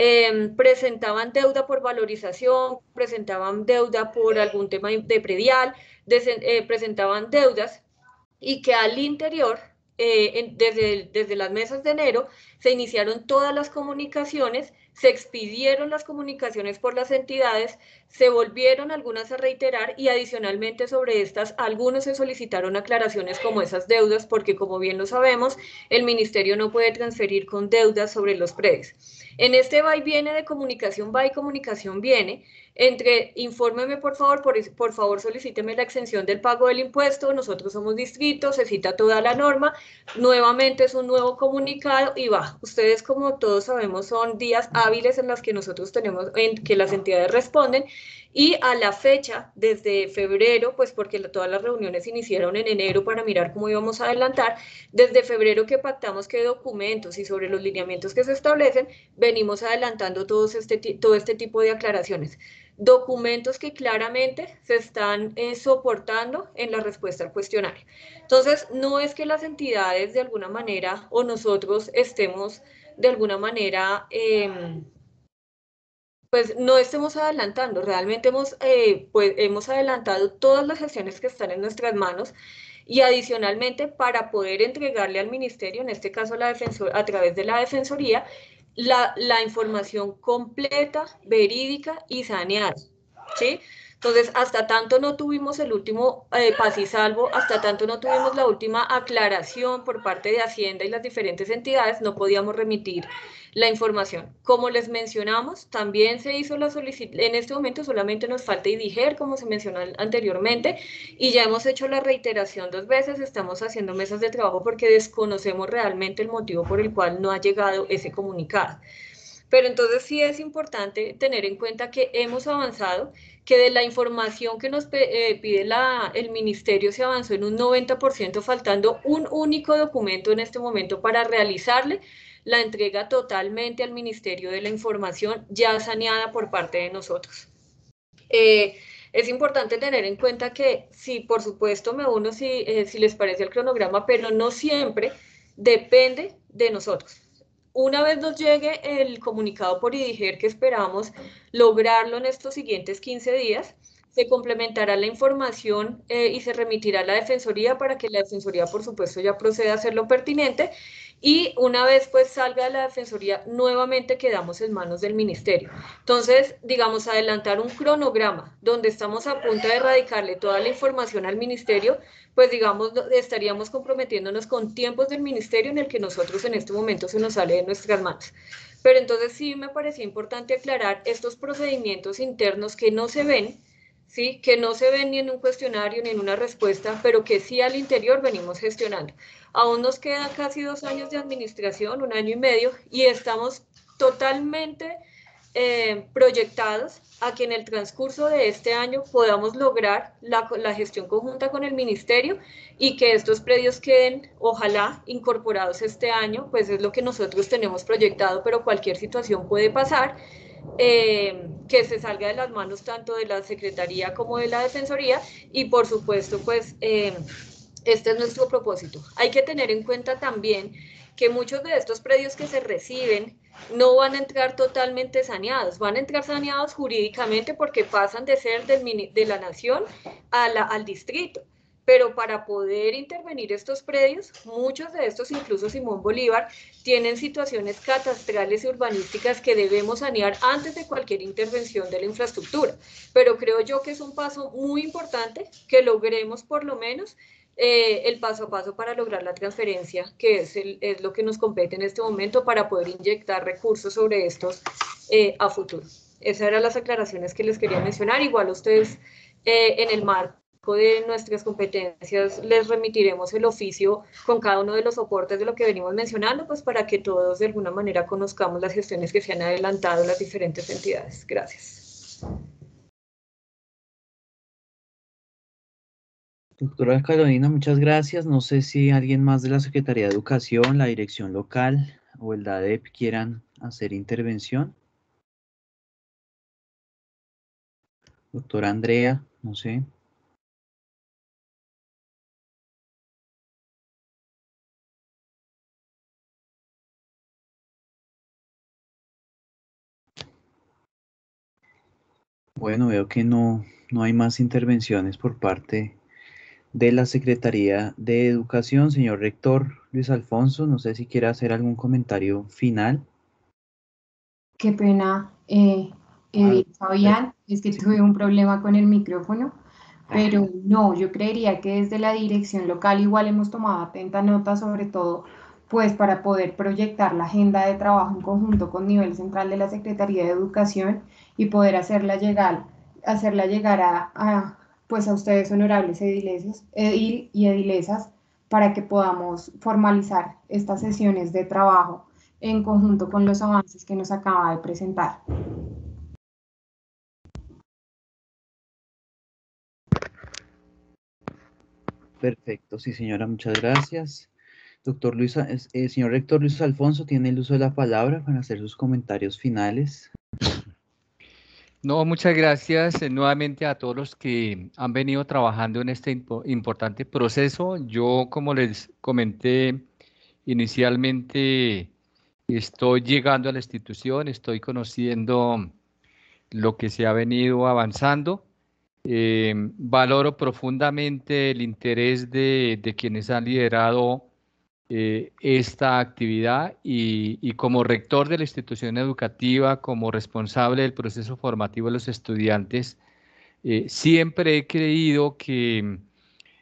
Em, presentaban deuda por valorización, presentaban deuda por algún tema de predial, eh, presentaban deudas y que al interior, eh, desde, desde las mesas de enero, se iniciaron todas las comunicaciones, se expidieron las comunicaciones por las entidades, se volvieron algunas a reiterar y adicionalmente sobre estas, algunos se solicitaron aclaraciones como esas deudas, porque como bien lo sabemos, el ministerio no puede transferir con deudas sobre los predios. En este va y viene de comunicación va y comunicación viene, entre infórmeme por favor, por, por, favor solicíteme la exención del pago del impuesto, nosotros somos distritos, se cita toda la norma, nuevamente es un nuevo comunicado y va. Ustedes como todos sabemos son días hábiles en los que nosotros tenemos, en que las entidades responden y a la fecha, desde febrero, pues porque todas las reuniones iniciaron en enero para mirar cómo íbamos a adelantar, desde febrero que pactamos qué documentos y sobre los lineamientos que se establecen, venimos adelantando todos este, todo este tipo de aclaraciones. Documentos que claramente se están eh, soportando en la respuesta al cuestionario. Entonces, no es que las entidades de alguna manera o nosotros estemos de alguna manera... Eh, pues no estemos adelantando, realmente hemos, eh, pues, hemos adelantado todas las acciones que están en nuestras manos y adicionalmente para poder entregarle al ministerio, en este caso la defensor, a través de la Defensoría, la, información completa, verídica y saneada. ¿sí? Entonces, hasta tanto no tuvimos el último eh, y salvo, hasta tanto no tuvimos la última aclaración por parte de Hacienda y las diferentes entidades, no podíamos remitir la información. Como les mencionamos, también se hizo la solicitud, en este momento solamente nos falta IDIGER, como se mencionó anteriormente, y ya hemos hecho la reiteración dos veces, estamos haciendo mesas de trabajo porque desconocemos realmente el motivo por el cual no ha llegado ese comunicado. Pero entonces sí es importante tener en cuenta que hemos avanzado, que de la información que nos eh, pide la, el ministerio se avanzó en un 90%, faltando un único documento en este momento para realizarle la entrega totalmente al Ministerio de la Información ya saneada por parte de nosotros. Eh, es importante tener en cuenta que sí, por supuesto, me uno si, eh, si les parece el cronograma, pero no siempre depende de nosotros. Una vez nos llegue el comunicado por IDIGER que esperamos lograrlo en estos siguientes 15 días, se complementará la información eh, y se remitirá a la Defensoría para que la Defensoría, por supuesto, ya proceda a hacer lo pertinente y una vez pues salga la Defensoría, nuevamente quedamos en manos del Ministerio. Entonces, digamos, adelantar un cronograma donde estamos a punto de erradicarle toda la información al Ministerio, pues digamos, estaríamos comprometiéndonos con tiempos del Ministerio en el que nosotros en este momento se nos sale de nuestras manos. Pero entonces sí me parecía importante aclarar estos procedimientos internos que no se ven, ¿sí? que no se ven ni en un cuestionario ni en una respuesta, pero que sí al interior venimos gestionando. Aún nos quedan casi dos años de administración, un año y medio, y estamos totalmente eh, proyectados a que en el transcurso de este año podamos lograr la, la, gestión conjunta con el ministerio y que estos predios queden, ojalá, incorporados este año, pues es lo que nosotros tenemos proyectado, pero cualquier situación puede pasar, eh, que se salga de las manos tanto de la Secretaría como de la Defensoría y por supuesto, pues eh, este es nuestro propósito. Hay que tener en cuenta también que muchos de estos predios que se reciben no van a entrar totalmente saneados, van a entrar saneados jurídicamente porque pasan de ser de la nación a la, al distrito. Pero para poder intervenir estos predios, muchos de estos, incluso Simón Bolívar, tienen situaciones catastrales y urbanísticas que debemos sanear antes de cualquier intervención de la infraestructura. Pero creo yo que es un paso muy importante que logremos por lo menos eh, el paso a paso para lograr la transferencia, que es, lo que nos compete en este momento para poder inyectar recursos sobre estos eh, a futuro. Esas eran las aclaraciones que les quería mencionar. Igual ustedes eh, en el marco de nuestras competencias les remitiremos el oficio con cada uno de los soportes de lo que venimos mencionando, pues para que todos de alguna manera conozcamos las gestiones que se han adelantado las diferentes entidades. Gracias. Doctora Carolina, muchas gracias. No sé si alguien más de la Secretaría de Educación, la dirección local o el DADEP quieran hacer intervención. Doctora Andrea, no sé. Bueno, veo que no, no hay más intervenciones por parte de la Secretaría de Educación, señor rector Luis Alfonso. No sé si quiere hacer algún comentario final. Qué pena, eh, eh Fabián, es que tuve un problema con el micrófono, pero no, yo creería que desde la dirección local igual hemos tomado atenta nota, sobre todo pues para poder proyectar la agenda de trabajo en conjunto con nivel central de la Secretaría de Educación y poder hacerla llegar, hacerla llegar a pues a ustedes honorables edileses, edil y edilesas para que podamos formalizar estas sesiones de trabajo en conjunto con los avances que nos acaba de presentar. Perfecto, sí señora, muchas gracias. Doctor Luis, eh, señor rector Luis Alfonso, tiene el uso de la palabra para hacer sus comentarios finales. No, muchas gracias eh, nuevamente a todos los que han venido trabajando en este importante proceso. Yo, como les comenté inicialmente, estoy llegando a la institución, estoy conociendo lo que se ha venido avanzando. Eh, valoro profundamente el interés de, de quienes han liderado eh, esta actividad y, como rector de la institución educativa, como responsable del proceso formativo de los estudiantes, eh, siempre he creído que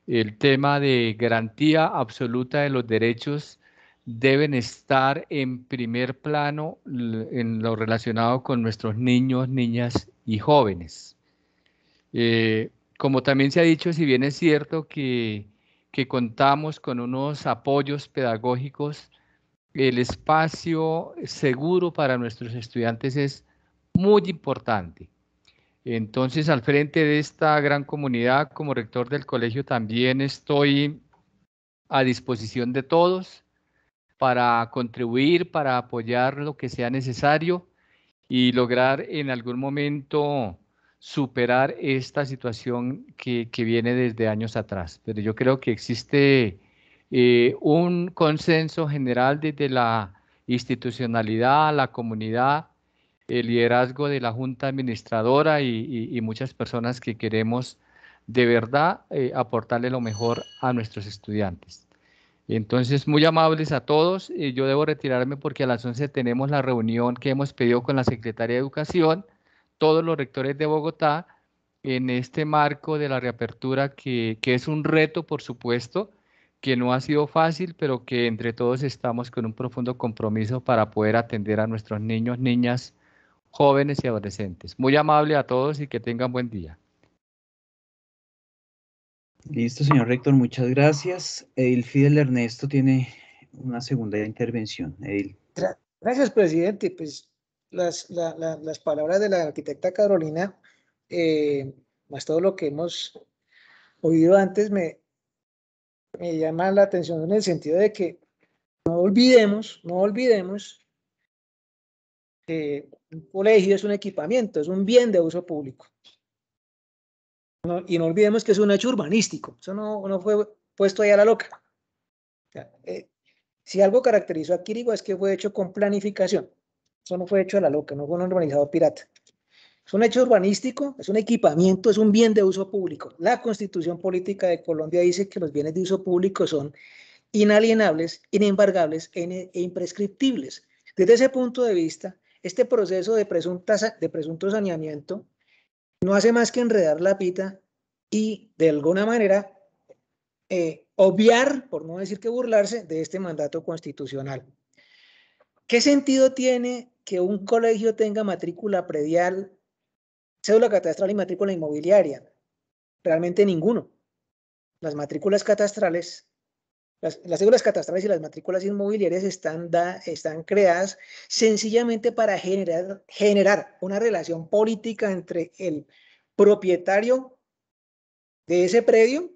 el tema de garantía absoluta de los derechos deben estar en primer plano en lo relacionado con nuestros niños, niñas y jóvenes. Eh, como también se ha dicho, si bien es cierto que que contamos con unos apoyos pedagógicos, el espacio seguro para nuestros estudiantes es muy importante. Entonces, al frente de esta gran comunidad, como rector del colegio, también estoy a disposición de todos para contribuir, para apoyar lo que sea necesario y lograr en algún momento superar esta situación que, viene desde años atrás. Pero yo creo que existe eh, un consenso general desde la institucionalidad, la comunidad, el liderazgo de la Junta Administradora y, muchas personas que queremos de verdad eh, aportarle lo mejor a nuestros estudiantes. Entonces, muy amables a todos. y yo debo retirarme porque a las 11 tenemos la reunión que hemos pedido con la Secretaría de Educación, todos los rectores de Bogotá, en este marco de la reapertura, que, que es un reto, por supuesto, que no ha sido fácil, pero que entre todos estamos con un profundo compromiso para poder atender a nuestros niños, niñas, jóvenes y adolescentes. Muy amable a todos y que tengan buen día. Listo, señor rector, muchas gracias. Edil Fidel Ernesto tiene una segunda intervención. Edil. Gracias, presidente. Pues las, las palabras de la arquitecta Carolina, eh, más todo lo que hemos oído antes, me, me llama la atención en el sentido de que no olvidemos, no olvidemos que un colegio es un equipamiento, es un bien de uso público. y no olvidemos que es un hecho urbanístico, eso no, no fue puesto ahí a la loca. Eh, si algo caracterizó a Quirigua es que fue hecho con planificación, eso no fue hecho a la loca, no fue un urbanizador pirata. Es un hecho urbanístico, es un equipamiento, es un bien de uso público. La constitución política de Colombia dice que los bienes de uso público son inalienables, inembargables e, e imprescriptibles. Desde ese punto de vista, este proceso de, presunto saneamiento no hace más que enredar la pita y de alguna manera eh, obviar, por no decir que burlarse, de este mandato constitucional. ¿Qué sentido tiene que un colegio tenga matrícula predial cédula catastral y matrícula inmobiliaria. Realmente ninguno. Las matrículas catastrales, las, cédulas catastrales y las matrículas inmobiliarias están, creadas sencillamente para generar una relación política entre el propietario de ese predio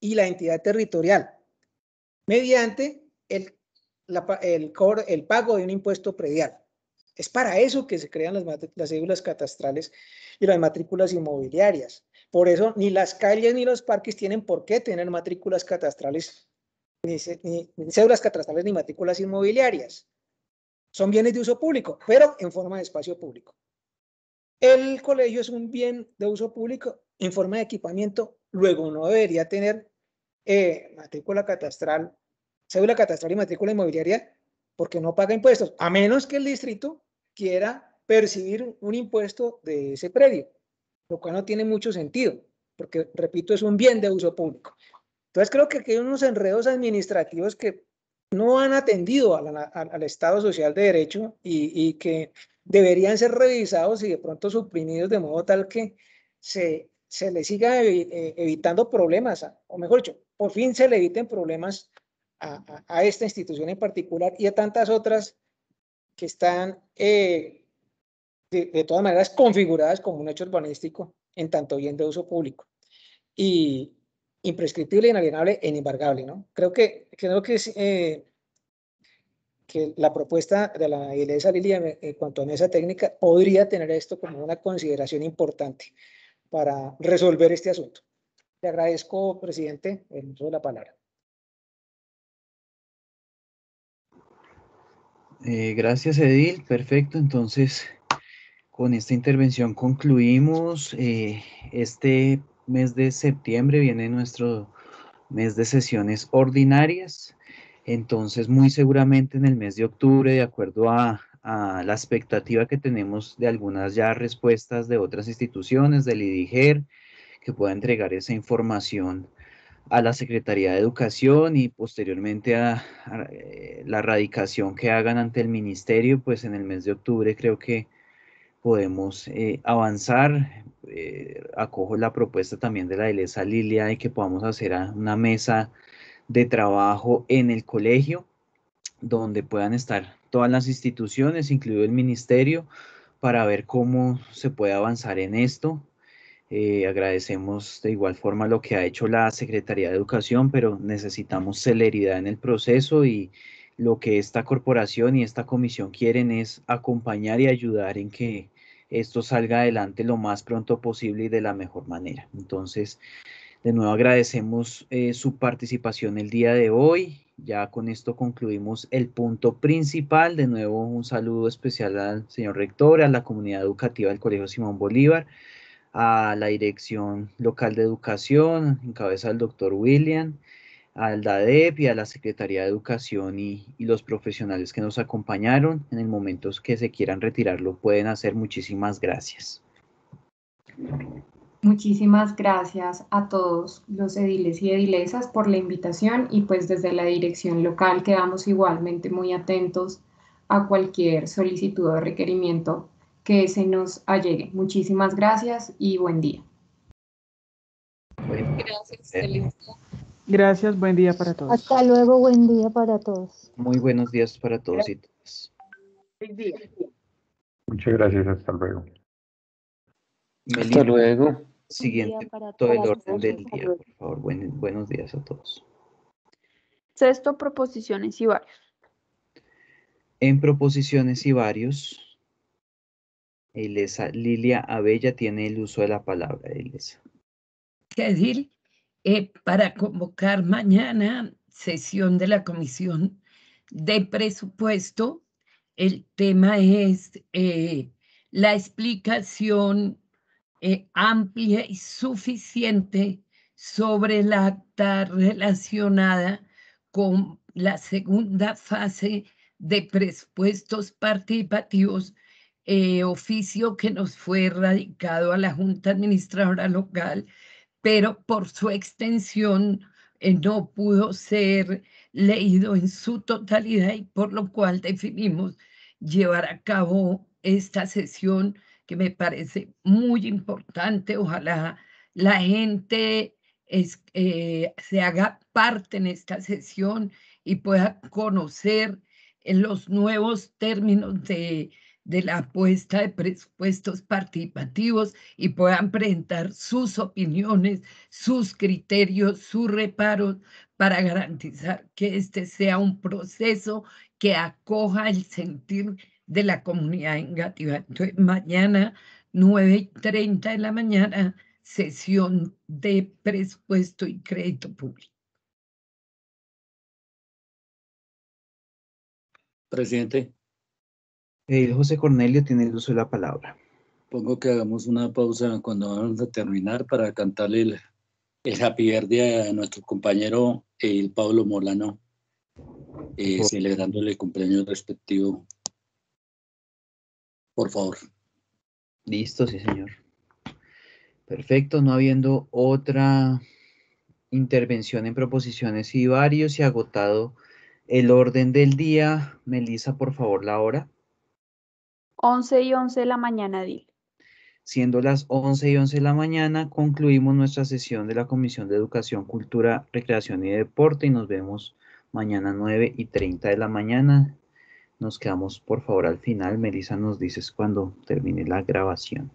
y la entidad territorial, mediante el, el, pago de un impuesto predial. Es para eso que se crean las, las cédulas catastrales y las matrículas inmobiliarias. Por eso ni las calles ni los parques tienen por qué tener matrículas catastrales, ni, cédulas catastrales ni matrículas inmobiliarias. Son bienes de uso público, pero en forma de espacio público. El colegio es un bien de uso público en forma de equipamiento, luego no debería tener eh, matrícula catastral, cédula catastral y matrícula inmobiliaria porque no paga impuestos, a menos que el distrito quiera percibir un impuesto de ese predio, lo cual no tiene mucho sentido, porque, repito, es un bien de uso público. Entonces creo que hay unos enredos administrativos que no han atendido al Estado Social de Derecho y, que deberían ser revisados y de pronto suprimidos de modo tal que se, se le siga eh, evitando problemas, o mejor dicho, por fin se le eviten problemas a, esta institución en particular y a tantas otras que están eh, de, todas maneras configuradas como un hecho urbanístico en tanto bien de uso público y imprescriptible, inalienable e inembargable. ¿no? Creo que, creo que, es, eh, que la propuesta de la iglesia Lilia en cuanto a mesa técnica podría tener esto como una consideración importante para resolver este asunto. Le agradezco, presidente, el uso de la palabra. Eh, gracias, Edil. Perfecto. Entonces, con esta intervención concluimos. Eh, este mes de septiembre viene nuestro mes de sesiones ordinarias. Entonces, muy seguramente en el mes de octubre, de acuerdo a, a la expectativa que tenemos de algunas ya respuestas de otras instituciones, del IDIGER, que pueda entregar esa información a la Secretaría de Educación y posteriormente a, eh, la radicación que hagan ante el ministerio, pues en el mes de octubre creo que podemos eh, avanzar. Eh, acojo la propuesta también de la Ilesa Lilia de que podamos hacer una mesa de trabajo en el colegio donde puedan estar todas las instituciones, incluido el ministerio, para ver cómo se puede avanzar en esto. Eh, agradecemos de igual forma lo que ha hecho la Secretaría de Educación, pero necesitamos celeridad en el proceso y lo que esta corporación y esta comisión quieren es acompañar y ayudar en que esto salga adelante lo más pronto posible y de la mejor manera. Entonces, de nuevo agradecemos eh, su participación el día de hoy ya con esto concluimos el punto principal. De nuevo, un saludo especial al señor rector, a la comunidad educativa del Colegio Simón Bolívar, a la Dirección Local de Educación, en cabeza del doctor William, al DADEP y a la Secretaría de Educación y, y, los profesionales que nos acompañaron. En el momento que se quieran retirar, lo pueden hacer. Muchísimas gracias. Muchísimas gracias a todos los ediles y edilesas por la invitación y pues desde la dirección local quedamos igualmente muy atentos a cualquier solicitud o requerimiento que se nos allegue. Muchísimas gracias y buen día. Gracias, feliz día. Gracias, buen día para todos. Hasta luego, buen día para todos. Muy buenos días para todos y todas. Muchas gracias, hasta luego. Melina, luego. Siguiente del todos. orden del día, por favor. Buen- buenos días a todos. Sexto, proposiciones y varios. En proposiciones y varios, Ilesa Lilia Abella tiene el uso de la palabra. Ilesa. Edil, eh, para convocar mañana sesión de la Comisión de Presupuesto. El tema es eh, la explicación eh, amplia y suficiente sobre la acta relacionada con la segunda fase de presupuestos participativos, eh, oficio que nos fue radicado a la Junta Administradora Local pero por su extensión eh, no pudo ser leído en su totalidad y por lo cual definimos llevar a cabo esta sesión que me parece muy importante. Ojalá la gente eh, se haga parte en esta sesión y pueda conocer los nuevos términos de, de la apuesta de presupuestos participativos y puedan presentar sus opiniones, sus criterios, sus reparos para garantizar que este sea un proceso que acoja el sentir de la comunidad engativa. Entonces, mañana, 9 y 30 de la mañana, sesión de presupuesto y crédito público. Presidente, El José Cornelio tiene el uso de la palabra. pongo que hagamos una pausa cuando vamos a terminar para cantarle el, el happy birthday a nuestro compañero el Pablo Molano, eh, celebrándole el cumpleaños respectivo. Por favor. Listo, sí, señor. Perfecto, no habiendo otra intervención en proposiciones y varios y agotado el orden del día. Melissa, por favor, la hora. 11 y 11 de la mañana, Dil. Siendo las 11 y 11 de la mañana, concluimos nuestra sesión de la Comisión de Educación, Cultura, Recreación y Deporte y nos vemos mañana 9 y 30 de la mañana. Nos quedamos, por favor, al final. Melissa, nos dices cuando termine la grabación.